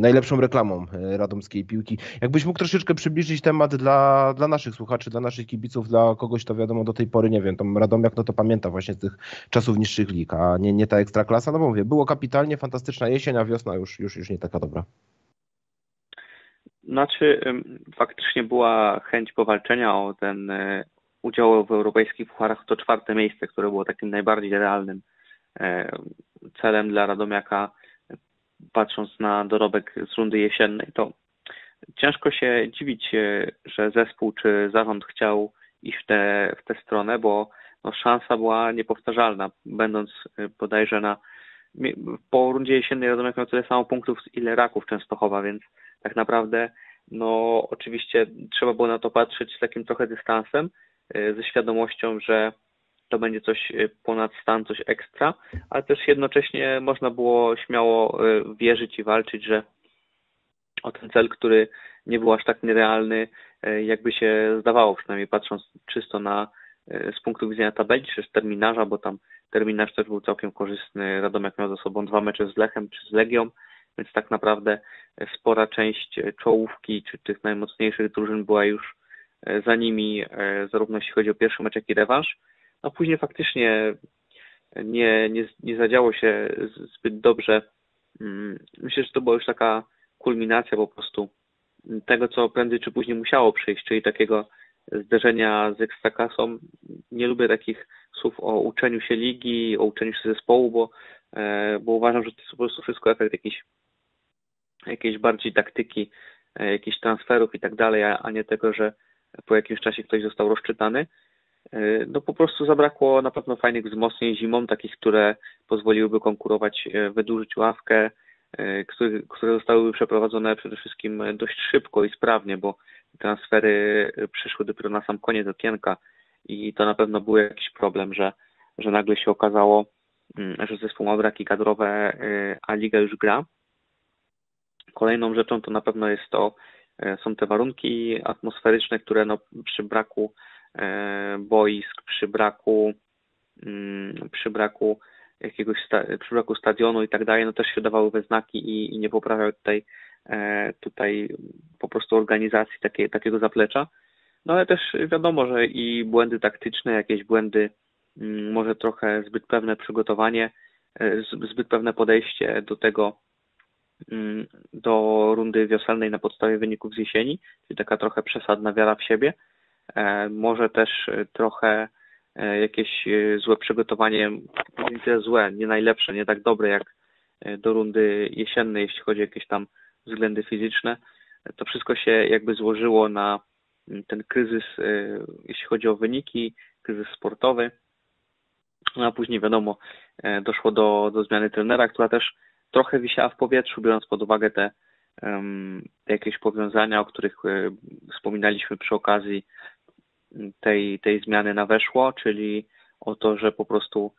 najlepszą reklamą e, radomskiej piłki. Jakbyś mógł troszeczkę przybliżyć temat dla, dla naszych słuchaczy, dla naszych kibiców, dla kogoś, kto wiadomo do tej pory, nie wiem, tam Radomiak, no to pamięta właśnie z tych czasów niższych lig, a nie, nie ta ekstraklasa, no bo mówię, było kapitalnie, fantastyczna jesień, a wiosna już, już, już nie taka dobra. Znaczy, faktycznie była chęć powalczenia o ten e, udział w europejskich pucharach, to czwarte miejsce, które było takim najbardziej realnym celem dla Radomiaka patrząc na dorobek z rundy jesiennej, to ciężko się dziwić, e, że zespół czy zarząd chciał iść w tę w tę stronę, bo no, szansa była niepowtarzalna, będąc e, bodajże na po rundzie jesiennej Radomiak miał tyle samo punktów ile Raków Częstochowa, więc tak naprawdę no oczywiście trzeba było na to patrzeć z takim trochę dystansem, e, ze świadomością, że to będzie coś y, ponad stan, coś ekstra, ale też jednocześnie można było śmiało y, wierzyć i walczyć, że o ten cel, który nie był aż tak nierealny, y, jakby się zdawało, przynajmniej patrząc czysto na z punktu widzenia tabeli czy z terminarza, bo tam terminarz też był całkiem korzystny. Radomiak miał za sobą dwa mecze z Lechem czy z Legią, więc tak naprawdę spora część czołówki czy tych najmocniejszych drużyn była już za nimi, zarówno jeśli chodzi o pierwszy mecz, jak i rewanż. No później faktycznie nie, nie, nie zadziało się zbyt dobrze. Mm, myślę, że to była już taka kulminacja po prostu tego, co prędzej czy później musiało przyjść, czyli takiego zderzenia z Ekstraklasą. Nie lubię takich słów o uczeniu się ligi, o uczeniu się zespołu, bo, e, bo uważam, że to jest po prostu wszystko efekt jakiejś, jakiejś bardziej taktyki, e, jakichś transferów i tak dalej, a nie tego, że po jakimś czasie ktoś został rozczytany. E, no po prostu zabrakło na pewno fajnych wzmocnień zimą, takich, które pozwoliłyby konkurować, wydłużyć ławkę, które, które zostały przeprowadzone przede wszystkim dość szybko i sprawnie, bo transfery przyszły dopiero na sam koniec okienka i to na pewno był jakiś problem, że, że nagle się okazało, mm, że zespół ma braki kadrowe, y, a liga już gra. Kolejną rzeczą to na pewno jest to, y, są te warunki atmosferyczne, które no, przy braku y, boisk, przy braku, mm, przy braku jakiegoś przy braku stadionu i tak dalej, no też się dawały we znaki i, i nie poprawiały tutaj E, tutaj po prostu organizacji takie, takiego zaplecza. No ale też wiadomo, że i błędy taktyczne, jakieś błędy, mm, może trochę zbyt pewne przygotowanie, e, zbyt pewne podejście do tego, mm, do rundy wiosennej na podstawie wyników z jesieni, czyli taka trochę przesadna wiara w siebie. E, może też trochę jakieś złe przygotowanie, nie złe, nie najlepsze, nie tak dobre jak do rundy jesiennej, jeśli chodzi o jakieś tam względy fizyczne. To wszystko się jakby złożyło na ten kryzys, e, jeśli chodzi o wyniki, kryzys sportowy. No a później wiadomo, e, doszło do, do zmiany trenera, która też trochę wisiała w powietrzu, biorąc pod uwagę te, te jakieś powiązania, o których e, wspominaliśmy przy okazji tej, tej zmiany na weszło, czyli o to, że po prostu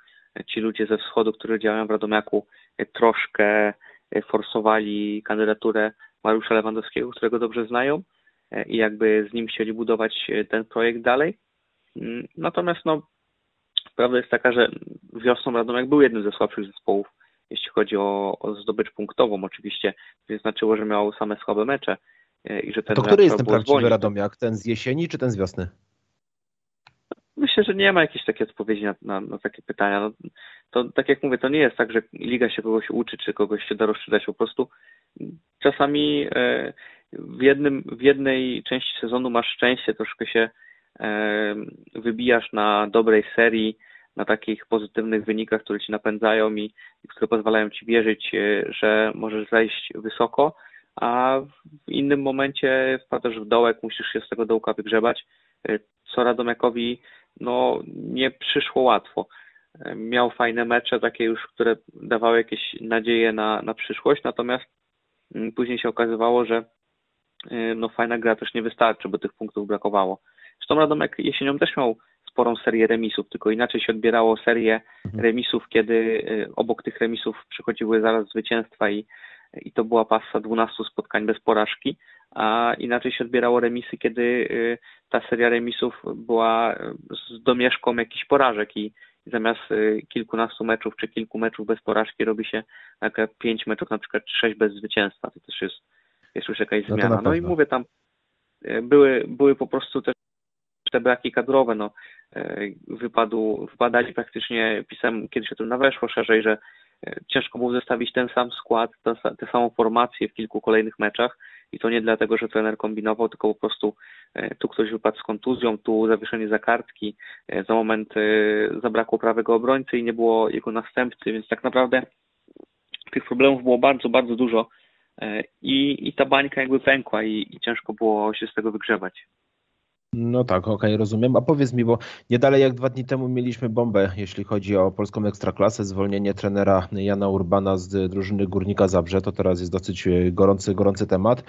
ci ludzie ze wschodu, którzy działają w Radomiaku, troszkę forsowali kandydaturę Mariusza Lewandowskiego, którego dobrze znają i jakby z nim chcieli budować ten projekt dalej. Natomiast no, prawda jest taka, że wiosną Radomiak był jednym ze słabszych zespołów, jeśli chodzi o, o zdobycz punktową. Oczywiście nie znaczyło, że miał same słabe mecze e, i że ten to który jest ten prawdziwy. Radomiak? Ten z jesieni czy ten z wiosny? Myślę, że nie ma jakiejś takiej odpowiedzi na, na, na, takie pytania. No, to tak jak mówię, to nie jest tak, że liga się kogoś uczy, czy kogoś się da rozstrzygać. Po prostu czasami e, w, jednym, w jednej części sezonu masz szczęście, troszkę się e, wybijasz na dobrej serii, na takich pozytywnych wynikach, które ci napędzają i, i które pozwalają ci wierzyć, e, że możesz zejść wysoko, a w innym momencie wpadasz w dołek, musisz się z tego dołka wygrzebać, co Radomiakowi no nie przyszło łatwo. Miał fajne mecze, takie już, które dawały jakieś nadzieje na, na przyszłość, natomiast mm, później się okazywało, że y, no fajna gra też nie wystarczy, bo tych punktów brakowało. Zresztą Radomek jesienią też miał sporą serię remisów, tylko inaczej się odbierało serię mhm. remisów, kiedy y, obok tych remisów przychodziły zaraz zwycięstwa i, i to była pasa 12 spotkań bez porażki, a inaczej się odbierało remisy, kiedy y, ta seria remisów była z domieszką jakichś porażek i zamiast y, kilkunastu meczów czy kilku meczów bez porażki robi się pięć meczów, na przykład sześć bez zwycięstwa. To też jest, jest już jakaś no zmiana. No i mówię tam, y, były, były po prostu też te braki kadrowe, no, wypadł, wypadali praktycznie, pisałem kiedyś o tym na weszło szerzej, że ciężko było zestawić ten sam skład, tę samą formację w kilku kolejnych meczach i to nie dlatego, że trener kombinował, tylko po prostu e, tu ktoś wypadł z kontuzją, tu zawieszenie za kartki, e, za moment e, zabrakło prawego obrońcy i nie było jego następcy, więc tak naprawdę tych problemów było bardzo, bardzo dużo i, i ta bańka jakby pękła i, i ciężko było się z tego wygrzewać. No tak, okej, okay, rozumiem. A powiedz mi, bo nie dalej jak dwa dni temu mieliśmy bombę, jeśli chodzi o polską ekstraklasę, zwolnienie trenera Jana Urbana z drużyny Górnika Zabrze, to teraz jest dosyć gorący, gorący temat.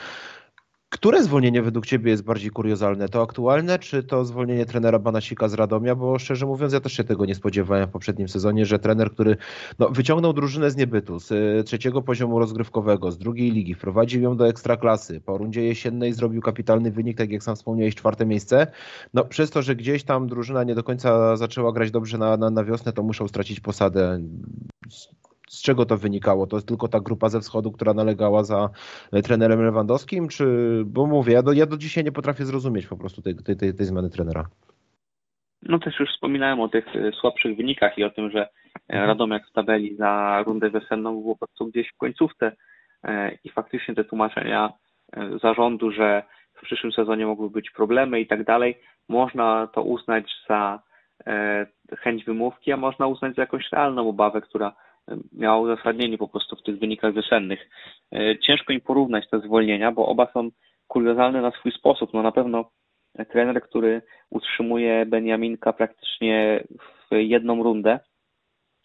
Które zwolnienie według Ciebie jest bardziej kuriozalne? To aktualne, czy to zwolnienie trenera Banasika z Radomia? Bo szczerze mówiąc, ja też się tego nie spodziewałem w poprzednim sezonie, że trener, który no, wyciągnął drużynę z niebytu, z y, trzeciego poziomu rozgrywkowego, z drugiej ligi, wprowadził ją do ekstraklasy, po rundzie jesiennej zrobił kapitalny wynik, tak jak sam wspomniałeś, czwarte miejsce. No, przez to, że gdzieś tam drużyna nie do końca zaczęła grać dobrze na, na, na wiosnę, to muszą stracić posadę z czego to wynikało? To jest tylko ta grupa ze wschodu, która nalegała za trenerem Lewandowskim, czy, bo mówię, ja do, ja do dzisiaj nie potrafię zrozumieć po prostu tej, tej, tej, tej zmiany trenera. No też już wspominałem o tych słabszych wynikach i o tym, że mhm. Radomiak w tabeli za rundę wiosenną było po prostu gdzieś w końcówce i faktycznie te tłumaczenia zarządu, że w przyszłym sezonie mogły być problemy i tak dalej, można to uznać za e, chęć wymówki, a można uznać za jakąś realną obawę, która miała uzasadnienie po prostu w tych wynikach wiosennych. E, ciężko im porównać te zwolnienia, bo oba są kuriozalne na swój sposób. No na pewno trener, który utrzymuje Beniaminka praktycznie w jedną rundę,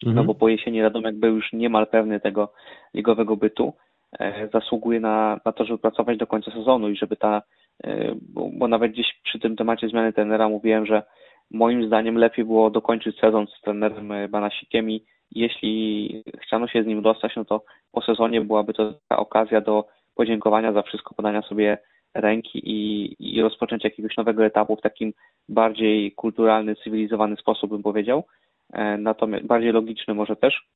no mhm. no bo po jesieni Radomek był już niemal pewny tego ligowego bytu, e, zasługuje na, na to, żeby pracować do końca sezonu i żeby ta E, bo, bo nawet gdzieś przy tym temacie zmiany trenera mówiłem, że moim zdaniem lepiej było dokończyć sezon z trenerem Banasikiem i jeśli chciano się z nim dostać, no to po sezonie byłaby to taka okazja do podziękowania za wszystko, podania sobie ręki i, i rozpoczęcia jakiegoś nowego etapu w takim bardziej kulturalny, cywilizowany sposób, bym powiedział. E, natomiast bardziej logiczny może też.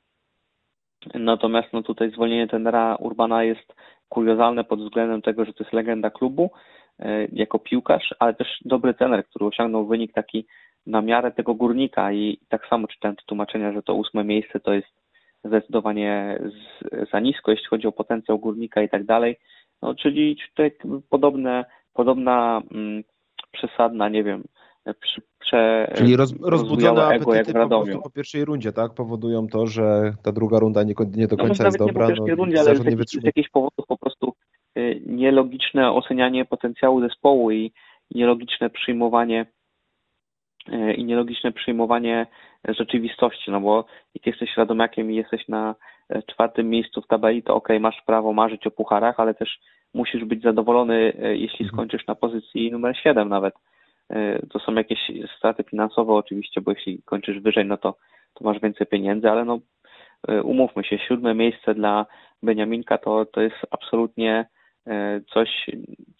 Natomiast no tutaj zwolnienie trenera Urbana jest kuriozalne pod względem tego, że to jest legenda klubu, E, jako piłkarz, ale też dobry trener, który osiągnął wynik taki na miarę tego górnika i tak samo czytałem te tłumaczenia, że to ósme miejsce to jest zdecydowanie za nisko, jeśli chodzi o potencjał górnika i tak dalej. No, czyli tutaj podobne, podobna mm, przesadna, nie wiem, prze, prze, Czyli roz, rozbudzone apetyty po, prostu po pierwszej rundzie, tak? Powodują to, że ta druga runda nie, nie do no, końca no, jest dobra. Nie po no, rundzie, ale z jakichś powodów po prostu Y, nielogiczne ocenianie potencjału zespołu i nielogiczne przyjmowanie i nielogiczne przyjmowanie rzeczywistości, no bo jak jesteś Radomiakiem i jesteś na e, czwartym miejscu w tabeli, to ok, masz prawo marzyć o pucharach, ale też musisz być zadowolony, e, jeśli mhm. skończysz na pozycji numer 7 nawet. E, to są jakieś straty finansowe oczywiście, bo jeśli kończysz wyżej, no to, to masz więcej pieniędzy, ale no umówmy się, siódme miejsce dla Beniaminka to, to jest absolutnie E, coś,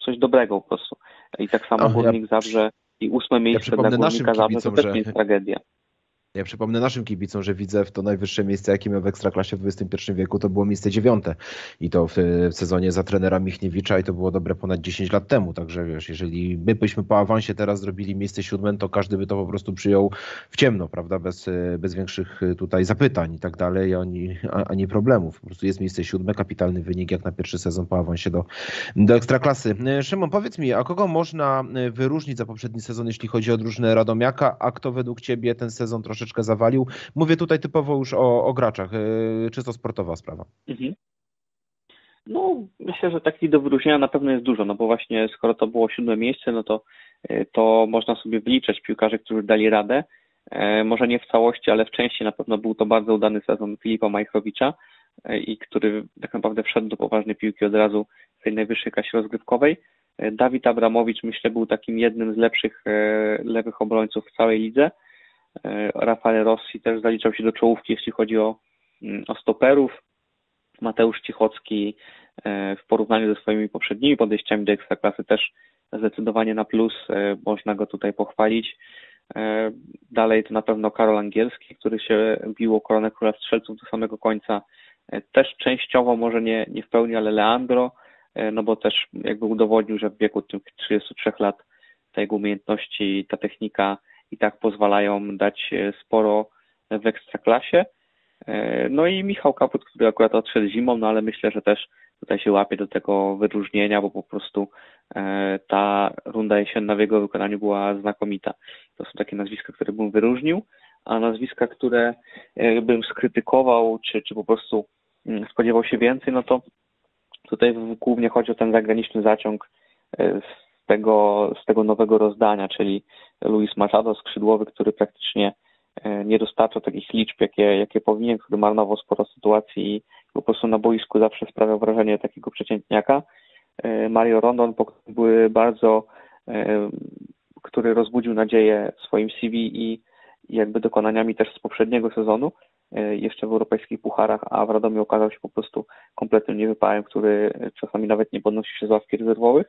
coś dobrego po prostu. I tak samo Górnik ja, Zabrze i ósme miejsce ja dla Górnika Zabrze to też nie jest tragedia. Ja przypomnę naszym kibicom, że widzę w to najwyższe miejsce, jakie miał w Ekstraklasie w XXI wieku, to było miejsce dziewiąte. I to w, w, sezonie za trenera Michniewicza i to było dobre ponad 10 lat temu. Także wiesz, jeżeli my byśmy po awansie teraz zrobili miejsce siódme, to każdy by to po prostu przyjął w ciemno, prawda? Bez, bez większych tutaj zapytań i tak dalej, ani, ani problemów. Po prostu jest miejsce siódme, kapitalny wynik jak na pierwszy sezon po awansie do, do Ekstraklasy. Szymon, powiedz mi, a kogo można wyróżnić za poprzedni sezon, jeśli chodzi o drużynę Radomiaka, a kto według Ciebie ten sezon troszeczkę troszeczkę zawalił. Mówię tutaj typowo już o, o graczach, yy, czysto sportowa sprawa. Mhm. No, myślę, że takich do wyróżnienia na pewno jest dużo, no bo właśnie skoro to było siódme miejsce, no to, yy, to można sobie wyliczać piłkarzy, którzy dali radę. Yy, może nie w całości, ale w części na pewno był to bardzo udany sezon Filipa Majchrowicza i który tak naprawdę wszedł do poważnej piłki od razu w tej najwyższej klasie rozgrywkowej. Dawid Abramowicz myślę był takim jednym z lepszych lewych obrońców w całej lidze. E, Rafael Rossi też zaliczał się do czołówki, jeśli chodzi o, mm, o stoperów. Mateusz Cichocki e, w porównaniu ze swoimi poprzednimi podejściami do Ekstraklasy też zdecydowanie na plus, e, można go tutaj pochwalić. Dalej to na pewno Karol Angielski, który się bił o koronę króla strzelców do samego końca. Też częściowo, może nie, nie w pełni, ale Leandro, no bo też jakby udowodnił, że w wieku tych 33 lat ta jego umiejętności, ta technika i tak pozwalają dać e, sporo w ekstraklasie. E, no i Michał Kaput, który akurat odszedł zimą, no ale myślę, że też tutaj się łapie do tego wyróżnienia, bo po prostu e, ta runda jesienna w jego wykonaniu była znakomita. To są takie nazwiska, które bym wyróżnił, a nazwiska, które bym skrytykował, czy, czy po prostu mm, spodziewał się więcej, no to tutaj głównie chodzi o ten zagraniczny zaciąg tego, z tego nowego rozdania, czyli Luis Machado, skrzydłowy, który praktycznie e, nie dostarcza takich liczb, jakie, jakie powinien, który marnował sporo sytuacji i po prostu na boisku zawsze sprawiał wrażenie takiego przeciętniaka. E, Mario Rondon był bardzo, e, który rozbudził nadzieję swoim CV i jakby dokonaniami też z poprzedniego sezonu, jeszcze w europejskich pucharach, a w Radomiu okazał się po prostu kompletnym niewypałem, który czasami nawet nie podnosi się z ławki rezerwowych.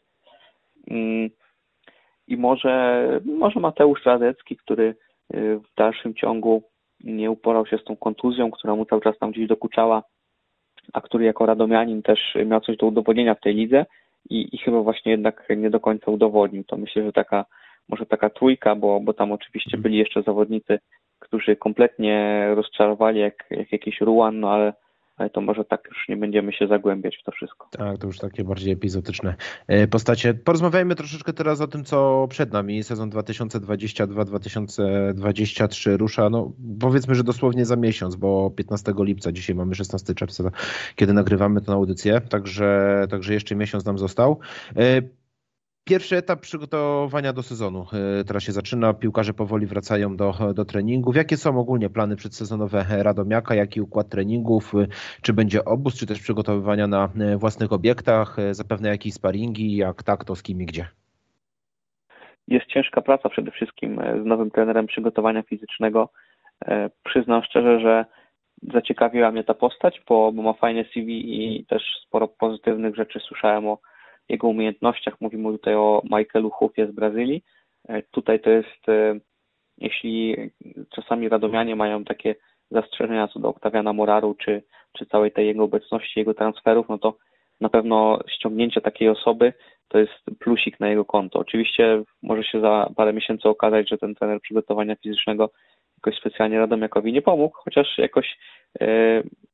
I może, może Mateusz Radecki, który y, w dalszym ciągu nie uporał się z tą kontuzją, która mu cały czas tam gdzieś dokuczała, a który jako radomianin też miał coś do udowodnienia w tej lidze i, i chyba właśnie jednak nie do końca udowodnił. To myślę, że taka może taka trójka, bo, bo tam oczywiście byli jeszcze zawodnicy, którzy kompletnie rozczarowali, jak, jak jakiś Ruan, no ale ale to może tak już nie będziemy się zagłębiać w to wszystko. Tak, to już takie bardziej epizodyczne e, postacie. Porozmawiajmy troszeczkę teraz o tym, co przed nami. Sezon 2022-2023 rusza, no powiedzmy, że dosłownie za miesiąc, bo 15 lipca, dzisiaj mamy 16 czerwca, kiedy nagrywamy tę audycję, także, także jeszcze miesiąc nam został. Pierwszy etap przygotowania do sezonu e, teraz się zaczyna, piłkarze powoli wracają do, do treningów. Jakie są ogólnie plany przedsezonowe Radomiaka, jaki układ treningów, e, czy będzie obóz, czy też przygotowywania na e, własnych obiektach, zapewne jakieś sparingi, jak tak, to z kim i gdzie? Jest ciężka praca przede wszystkim z nowym trenerem przygotowania fizycznego. Przyznam szczerze, że zaciekawiła mnie ta postać, bo, bo ma fajne CV i też sporo pozytywnych rzeczy słyszałem o jego umiejętnościach. Mówimy tutaj o Michaelu Hufie z Brazylii. E, tutaj to jest, e, jeśli czasami radomianie mają takie zastrzeżenia co do Oktawiana Moraru, czy, czy całej tej jego obecności, jego transferów, no to na pewno ściągnięcie takiej osoby to jest plusik na jego konto. Oczywiście może się za parę miesięcy okazać, że ten trener przygotowania fizycznego jakoś specjalnie Radomiakowi nie pomógł, chociaż jakoś y,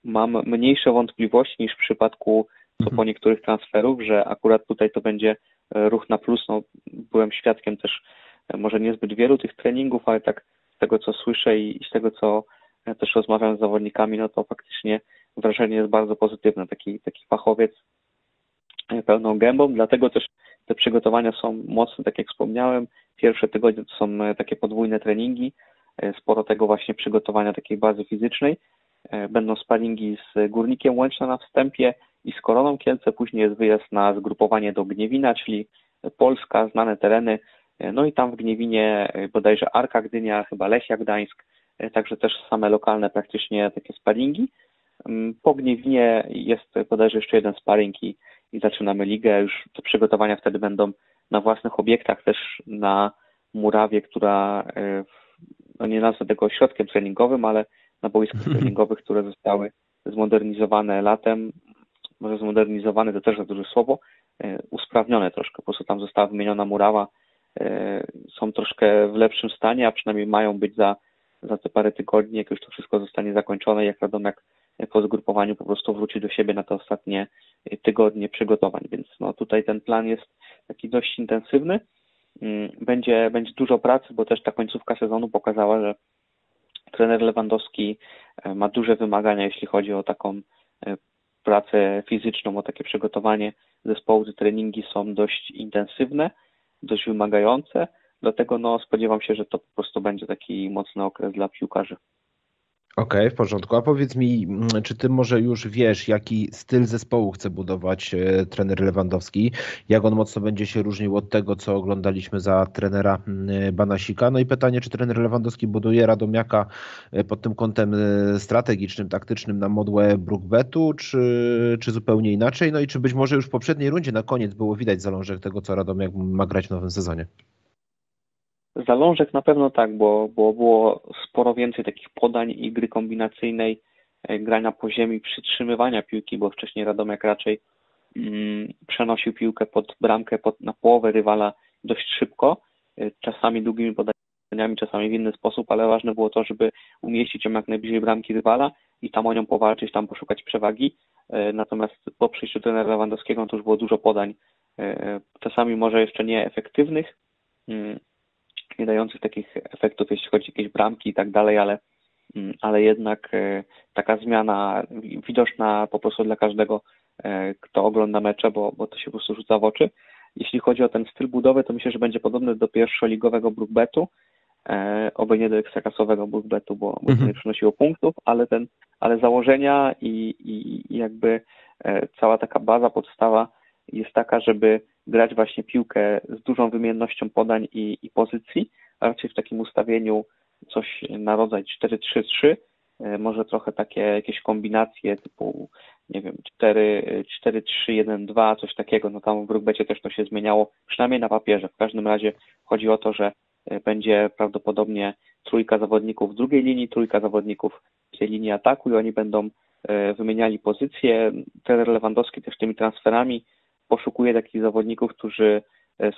mam mniejsze wątpliwości niż w przypadku co po niektórych transferów, że akurat tutaj to będzie e, ruch na plus. No, byłem świadkiem też e, może niezbyt wielu tych treningów, ale tak z tego co słyszę i z tego co e, też rozmawiam z zawodnikami, no to faktycznie wrażenie jest bardzo pozytywne. Taki, taki fachowiec pełną gębą, dlatego też te przygotowania są mocne, tak jak wspomniałem. Pierwsze tygodnie to są takie podwójne treningi, sporo tego właśnie przygotowania takiej bazy fizycznej. Będą sparingi z Górnikiem Łęczna na wstępie, i z Koroną Kielce. Później jest wyjazd na zgrupowanie do Gniewina, czyli Polska, znane tereny. No i tam w Gniewinie bodajże Arka Gdynia, chyba Lechia Gdańsk, także też same lokalne praktycznie takie sparingi. Po Gniewinie jest bodajże jeszcze jeden sparing i, i zaczynamy ligę. Już te przygotowania wtedy będą na własnych obiektach, też na murawie, która, e, no nie nazwę tego ośrodkiem treningowym, ale na boiskach <laughs> treningowych, które zostały zmodernizowane latem może zmodernizowane to też za duże słowo, e, usprawnione troszkę. Po prostu tam została wymieniona murawa, e, są troszkę w lepszym stanie, a przynajmniej mają być za, za te parę tygodni, jak już to wszystko zostanie zakończone, jak Radomiak po zgrupowaniu po prostu wróci do siebie na te ostatnie tygodnie przygotowań. Więc no tutaj ten plan jest taki dość intensywny. Mm, będzie, będzie dużo pracy, bo też ta końcówka sezonu pokazała, że trener Lewandowski e, ma duże wymagania, jeśli chodzi o taką pracę fizyczną, o takie przygotowanie zespołu, te treningi są dość intensywne, dość wymagające, dlatego no, spodziewam się, że to po prostu będzie taki mocny okres dla piłkarzy. Okej, okay, w porządku. A powiedz mi, mm, czy ty może już wiesz, jaki styl zespołu chce budować e, trener Lewandowski? Jak on mocno będzie się różnił od tego, co oglądaliśmy za trenera mm, Banasika? No i pytanie, czy trener Lewandowski buduje Radomiaka e, pod tym kątem e, strategicznym, taktycznym na modłę Brookbetu, czy, czy zupełnie inaczej? No i czy być może już w poprzedniej rundzie na koniec było widać zalążek tego, co Radomiak ma grać w nowym sezonie? Zalążek na pewno tak, bo, bo było sporo więcej takich podań i gry kombinacyjnej, e, grania po ziemi, przytrzymywania piłki, bo wcześniej Radomiak raczej mm, przenosił piłkę pod bramkę, pod, na połowę rywala dość szybko, e, czasami długimi podaniami, czasami w inny sposób, ale ważne było to, żeby umieścić ją jak najbliżej bramki rywala i tam o nią powalczyć, tam poszukać przewagi. E, natomiast po przyjściu trenera Lewandowskiego to już było dużo podań, czasami może jeszcze nie efektywnych, mm, nie dających takich efektów, jeśli chodzi o jakieś bramki i tak dalej, ale, mm, ale jednak e, taka zmiana widoczna po prostu dla każdego, e, kto ogląda mecze, bo, bo to się po prostu rzuca w oczy. Jeśli chodzi o ten styl budowy, to myślę, że będzie podobny do pierwszoligowego Brookbetu, e, oby nie do ekstraklasowego Brookbetu, bo, bo to nie mhm. przynosiło punktów, ale ten, ale założenia i, i, i jakby cała taka baza, podstawa jest taka, żeby grać właśnie piłkę z dużą wymiennością podań i, i pozycji, a raczej w takim ustawieniu coś na rodzaj 4-3-3, e, może trochę takie jakieś kombinacje typu, nie wiem, 4-3-1-2, coś takiego, no tam w Rugbecie też to się zmieniało, przynajmniej na papierze. W każdym razie chodzi o to, że będzie prawdopodobnie trójka zawodników drugiej linii, trójka zawodników tej linii ataku i oni będą wymieniali pozycje. Trener Lewandowski też tymi transferami poszukuje takich zawodników, którzy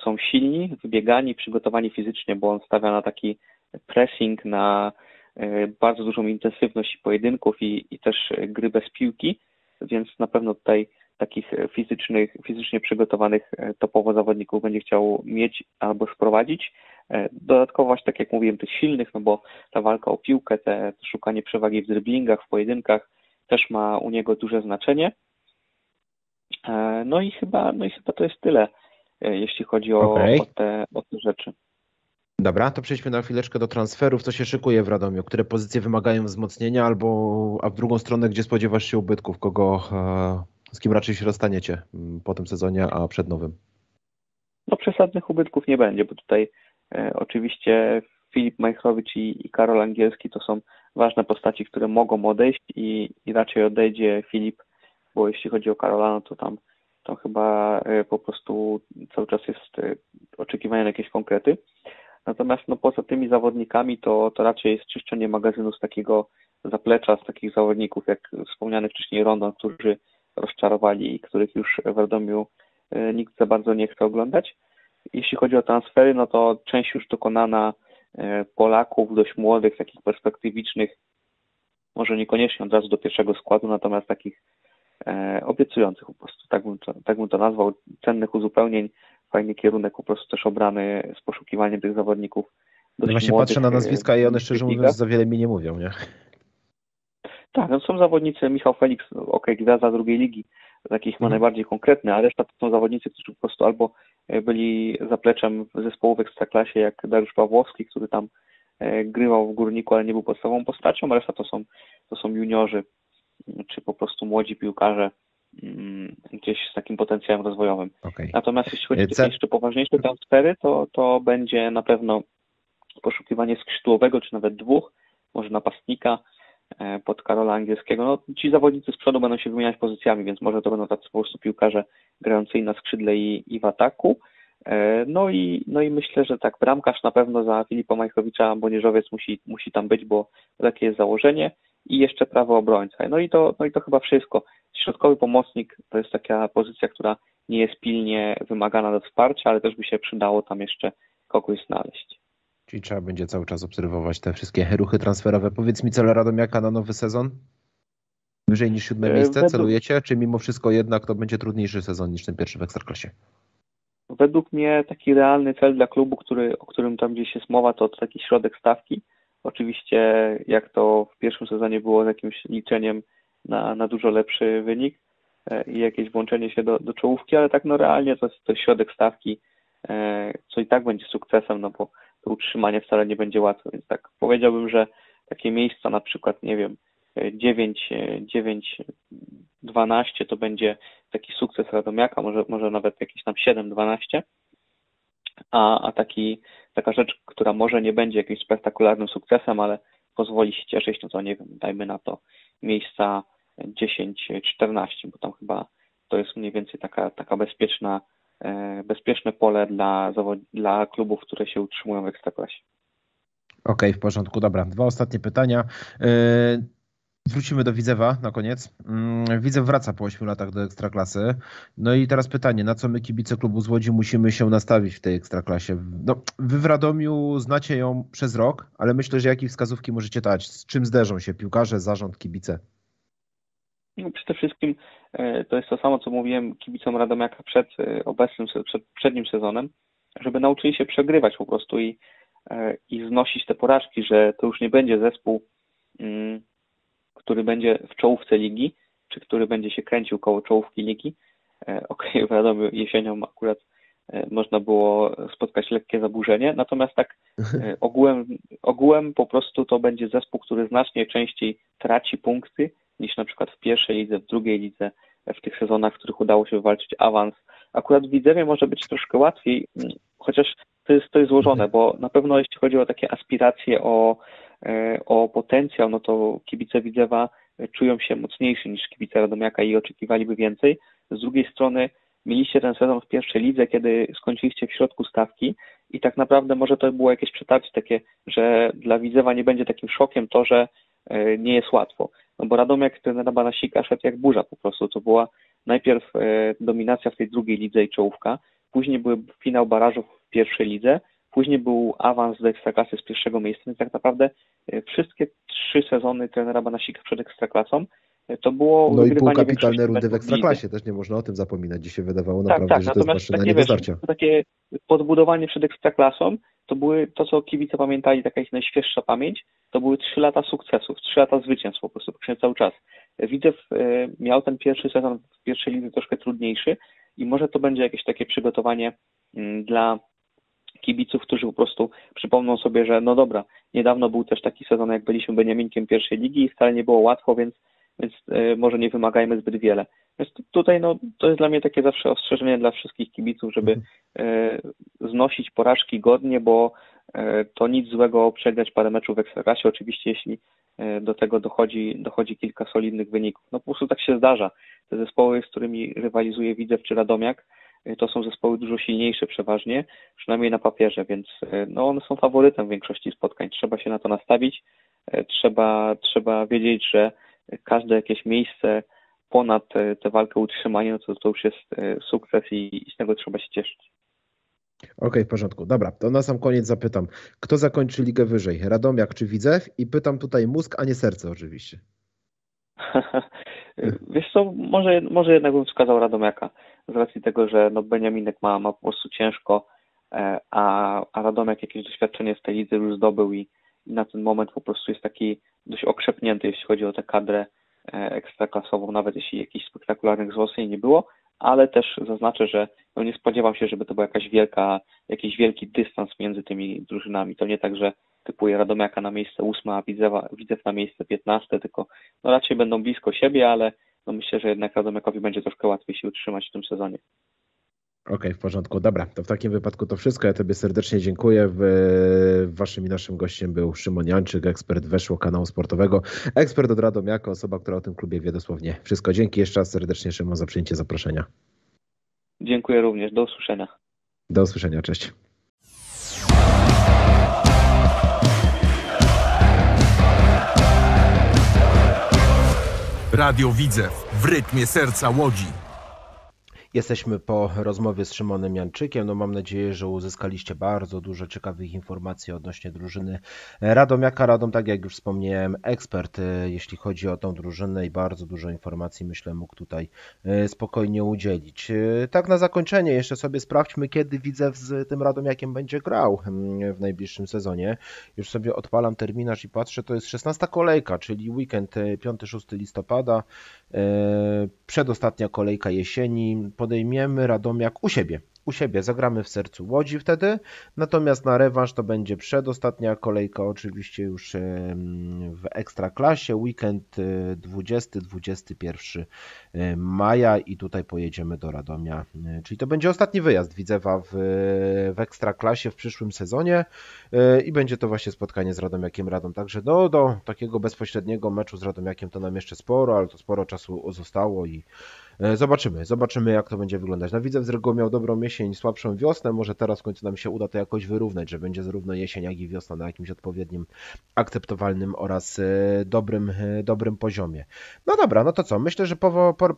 są silni, wybiegani, przygotowani fizycznie, bo on stawia na taki pressing, na bardzo dużą intensywność pojedynków i, i też gry bez piłki, więc na pewno tutaj takich fizycznych, fizycznie przygotowanych e, topowo zawodników będzie chciał mieć albo sprowadzić. E, dodatkowo właśnie tak jak mówiłem, tych silnych, no bo ta walka o piłkę, te, szukanie przewagi w driblingach, w pojedynkach też ma u niego duże znaczenie. E, no i chyba, no i chyba to jest tyle, jeśli chodzi o, okay. o, te, o te rzeczy. Dobra, to przejdźmy na chwileczkę do transferów. Co się szykuje w Radomiu? Które pozycje wymagają wzmocnienia, albo a w drugą stronę, gdzie spodziewasz się ubytków? Kogo, z kim raczej się rozstaniecie mm, po tym sezonie, a przed nowym? No przesadnych ubytków nie będzie, bo tutaj e, oczywiście Filip Majchrowicz i, i Karol Angielski to są ważne postaci, które mogą odejść i, i raczej odejdzie Filip, bo jeśli chodzi o Karola, no to tam, chyba e, po prostu cały czas jest e, oczekiwanie na jakieś konkrety. Natomiast no, poza tymi zawodnikami to, to raczej jest czyszczenie magazynu z takiego zaplecza, z takich zawodników jak wspomniany wcześniej Rondon, którzy rozczarowali i których już w Radomiu e, nikt za bardzo nie chce oglądać. Jeśli chodzi o transfery, no to część już dokonana Polaków, dość młodych, takich perspektywicznych, może niekoniecznie od razu do pierwszego składu, natomiast takich obiecujących po prostu, tak bym, to, tak bym to nazwał, cennych uzupełnień, fajny kierunek po prostu też obrany z poszukiwaniem tych zawodników. No właśnie młodych, patrzę na nazwiska i one szczerze mówiąc za wiele mi nie mówią, nie? Tak, no są zawodnicy, Michał Felix, ok, gwiazda drugiej ligi, takich ma mhm. najbardziej konkretny, a reszta to są zawodnicy, którzy po prostu albo e, byli zapleczem zespołów w Ekstraklasie, jak Dariusz Pawłowski, który tam e, grywał w Górniku, ale nie był podstawową postacią, a reszta to są, to są juniorzy, czy po prostu młodzi piłkarze mm, gdzieś z takim potencjałem rozwojowym. Okay. Natomiast jeśli chodzi o jeszcze poważniejsze transfery, to, to będzie na pewno poszukiwanie skrzydłowego, czy nawet dwóch, może napastnika, E, pod Karola Angielskiego. No, ci zawodnicy z przodu będą się wymieniać pozycjami, więc może to będą tacy po prostu piłkarze grający i na skrzydle i, i w ataku. E, no i, no i myślę, że tak, bramkarz na pewno za Filipa Majchowicza, Bonieżowiec musi, musi tam być, bo takie jest założenie i jeszcze prawo obrońca. No i to, no i to chyba wszystko. Środkowy pomocnik to jest taka pozycja, która nie jest pilnie wymagana do wsparcia, ale też by się przydało tam jeszcze kogoś znaleźć. Czyli trzeba będzie cały czas obserwować te wszystkie ruchy transferowe. Powiedz mi cel Radomiaka na nowy sezon? Wyżej niż siódme e, miejsce celujecie, czy mimo wszystko jednak to będzie trudniejszy sezon niż ten pierwszy w Ekstraklasie? Według mnie taki realny cel dla klubu, który, o którym tam gdzieś jest mowa, to taki środek stawki. Oczywiście jak to w pierwszym sezonie było z jakimś liczeniem na, na dużo lepszy wynik e, i jakieś włączenie się do, do czołówki, ale tak no realnie to jest to środek stawki, e, co i tak będzie sukcesem, no bo to utrzymanie wcale nie będzie łatwe, więc tak powiedziałbym, że takie miejsca na przykład, nie wiem, 9, 9, 12 to będzie taki sukces Radomiaka, może, może nawet jakieś tam 7, 12, a, a taki, taka rzecz, która może nie będzie jakimś spektakularnym sukcesem, ale pozwoli się cieszyć, no to nie wiem, dajmy na to miejsca 10, 14, bo tam chyba to jest mniej więcej taka, taka bezpieczna E, bezpieczne pole dla, dla klubów, które się utrzymują w Ekstraklasie. Okej, okay, w porządku, dobra. Dwa ostatnie pytania. Wrócimy do Widzewa na koniec. Mm, Widzew wraca po 8 latach do Ekstraklasy. No i teraz pytanie, na co my kibice klubu z Łodzi musimy się nastawić w tej Ekstraklasie? No, wy w Radomiu znacie ją przez rok, ale myślę, że jakie wskazówki możecie dać? Z czym zderzą się piłkarze, zarząd, kibice? No, przede wszystkim e, to jest to samo, co mówiłem kibicom Radomiaka przed e, obecnym, przed przednim sezonem, żeby nauczyli się przegrywać po prostu i, e, i znosić te porażki, że to już nie będzie zespół, mm, który będzie w czołówce ligi, czy który będzie się kręcił koło czołówki ligi. <laughs> Okej, okay, wiadomo, jesienią akurat można było spotkać lekkie zaburzenie, natomiast tak ogółem, ogółem po prostu to będzie zespół, który znacznie częściej traci punkty niż na przykład w pierwszej lidze, w drugiej lidze, w tych sezonach, w których udało się wywalczyć awans. Akurat w Widzewie może być troszkę łatwiej, chociaż to jest, to jest złożone, bo na pewno jeśli chodzi o takie aspiracje, o, e, o potencjał, no to kibice Widzewa czują się mocniejsi niż kibice Radomiaka i oczekiwaliby więcej. Z drugiej strony mieliście ten sezon w pierwszej lidze, kiedy skończyliście w środku stawki i tak naprawdę może to było jakieś przetarcie takie, że dla Widzewa nie będzie takim szokiem to, że e, nie jest łatwo. No bo Radomiak trenera Banasika szedł jak burza po prostu. To była najpierw e, dominacja w tej drugiej lidze i czołówka, później był finał barażów w pierwszej lidze, później był awans do Ekstraklasy z pierwszego miejsca, więc tak naprawdę e, wszystkie trzy sezony trenera Banasika przed Ekstraklasą to było No i półkapitalne rundy w Ekstraklasie, też nie można o tym zapominać, gdzie się wydawało tak, naprawdę, tak, że to jest maszyna do starcia. takie podbudowanie przed Ekstraklasą, to były to, co kibice pamiętali, taka ich najświeższa pamięć, to były trzy lata sukcesów, trzy lata zwycięstw po prostu, praktycznie cały czas. Widzew e, miał ten pierwszy sezon w pierwszej lidze troszkę trudniejszy i może to będzie jakieś takie przygotowanie mm, dla kibiców, którzy po prostu przypomną sobie, że no dobra, niedawno był też taki sezon, jak byliśmy Beniaminkiem pierwszej ligi i wcale nie było łatwo, więc więc e, może nie wymagajmy zbyt wiele. Więc tutaj no, to jest dla mnie takie zawsze ostrzeżenie dla wszystkich kibiców, żeby mhm. e, znosić porażki godnie, bo e, to nic złego przegrać parę meczów w Ekstraklasie, oczywiście jeśli do tego dochodzi, dochodzi kilka solidnych wyników. No po prostu tak się zdarza. Te zespoły, z którymi rywalizuje Widzew czy Radomiak, to są zespoły dużo silniejsze przeważnie, przynajmniej na papierze, więc no, one są faworytem w większości spotkań. Trzeba się na to nastawić, trzeba, trzeba wiedzieć, że każde jakieś miejsce ponad tę walkę utrzymania, no to, to już jest sukces i, i z tego trzeba się cieszyć. Okej, okay, w porządku. Dobra, to na sam koniec zapytam, kto zakończy ligę wyżej, Radomiak czy Widzew? I pytam tutaj mózg, a nie serce oczywiście. <laughs> Wiesz co, może, może jednak bym wskazał Radomiaka, z racji tego, że no Beniaminek ma, ma po prostu ciężko, e, a, a Radomiak jakieś doświadczenie z tej lidze już zdobył i, i na ten moment po prostu jest taki dość okrzepnięty, jeśli chodzi o tę kadrę e, ekstraklasową, nawet jeśli jakichś spektakularnych wzmocnień nie było, ale też zaznaczę, że no nie spodziewam się, żeby to był jakaś wielka, jakiś wielki dystans między tymi drużynami. To nie tak, że typuje Radomiaka na miejsce ósme, a Widzewa, Widzew na miejsce piętnaste, tylko no raczej będą blisko siebie, ale no myślę, że jednak Radomiakowi będzie troszkę łatwiej się utrzymać w tym sezonie. Okej, okay, w porządku. Dobra, to w takim wypadku to wszystko. Ja Tobie serdecznie dziękuję. Waszym i naszym gościem był Szymon Janczyk, ekspert weszło kanału sportowego, ekspert od Radomiaka, osoba, która o tym klubie wie dosłownie wszystko. Dzięki jeszcze raz serdecznie Szymon za przyjęcie zaproszenia. Dziękuję również. Do usłyszenia. Do usłyszenia. Cześć. Radio Widzew w rytmie serca Łodzi. Jesteśmy po rozmowie z Szymonem Janczykiem. No mam nadzieję, że uzyskaliście bardzo dużo ciekawych informacji odnośnie drużyny Radomiaka. Radom, tak jak już wspomniałem, ekspert, e, jeśli chodzi o tą drużynę i bardzo dużo informacji myślę mógł tutaj e, spokojnie udzielić. E, tak na zakończenie jeszcze sobie sprawdźmy, kiedy widzę z tym Radomiakiem będzie grał mm, w najbliższym sezonie. Już sobie odpalam terminarz i patrzę, to jest 16 kolejka, czyli weekend 5-6 listopada, przedostatnia kolejka jesieni podejmiemy Radomiak u siebie u siebie, zagramy w sercu Łodzi wtedy, natomiast na rewanż to będzie przedostatnia kolejka oczywiście już w Ekstraklasie, weekend 20-21 e, e, maja i tutaj pojedziemy do Radomia, e, czyli to będzie ostatni wyjazd Widzewa w, w Ekstraklasie w przyszłym sezonie i będzie to właśnie spotkanie z Radomiakiem Radom, także do, do takiego bezpośredniego meczu z Radomiakiem to nam jeszcze sporo, ale to sporo czasu zostało i zobaczymy, zobaczymy jak to będzie wyglądać. Na Widzew z reguły miał dobrą jesień, słabszą wiosnę. Może teraz w końcu nam się uda to jakoś wyrównać, że będzie zarówno jesień, jak i wiosna na jakimś odpowiednim, akceptowalnym oraz e, dobrym, e, dobrym poziomie. No dobra, no to co? Myślę, że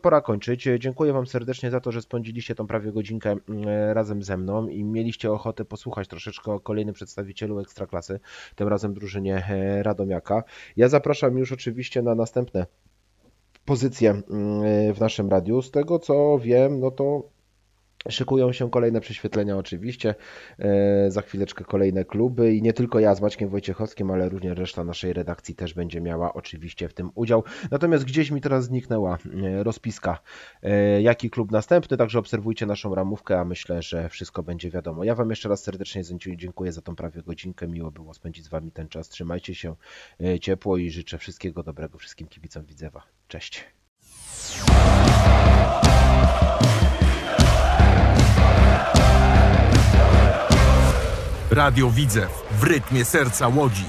pora kończyć. Dziękuję Wam serdecznie za to, że spędziliście tą prawie godzinkę e, razem ze mną i mieliście ochotę posłuchać troszeczkę o kolejnym przedstawicielu Ekstraklasy, tym razem drużynie Radomiaka. Ja zapraszam już oczywiście na następne pozycje w naszym radiu. Z tego co wiem, no to Szykują się kolejne prześwietlenia oczywiście, e, za chwileczkę kolejne kluby i nie tylko ja z Maćkiem Wojciechowskim, ale również reszta naszej redakcji też będzie miała oczywiście w tym udział. Natomiast gdzieś mi teraz zniknęła e, rozpiska, e, jaki klub następny, także obserwujcie naszą ramówkę, a myślę, że wszystko będzie wiadomo. Ja Wam jeszcze raz serdecznie dziękuję za tą prawie godzinkę, miło było spędzić z Wami ten czas. Trzymajcie się ciepło i życzę wszystkiego dobrego wszystkim kibicom Widzewa. Cześć. Radio Widzew w rytmie serca Łodzi.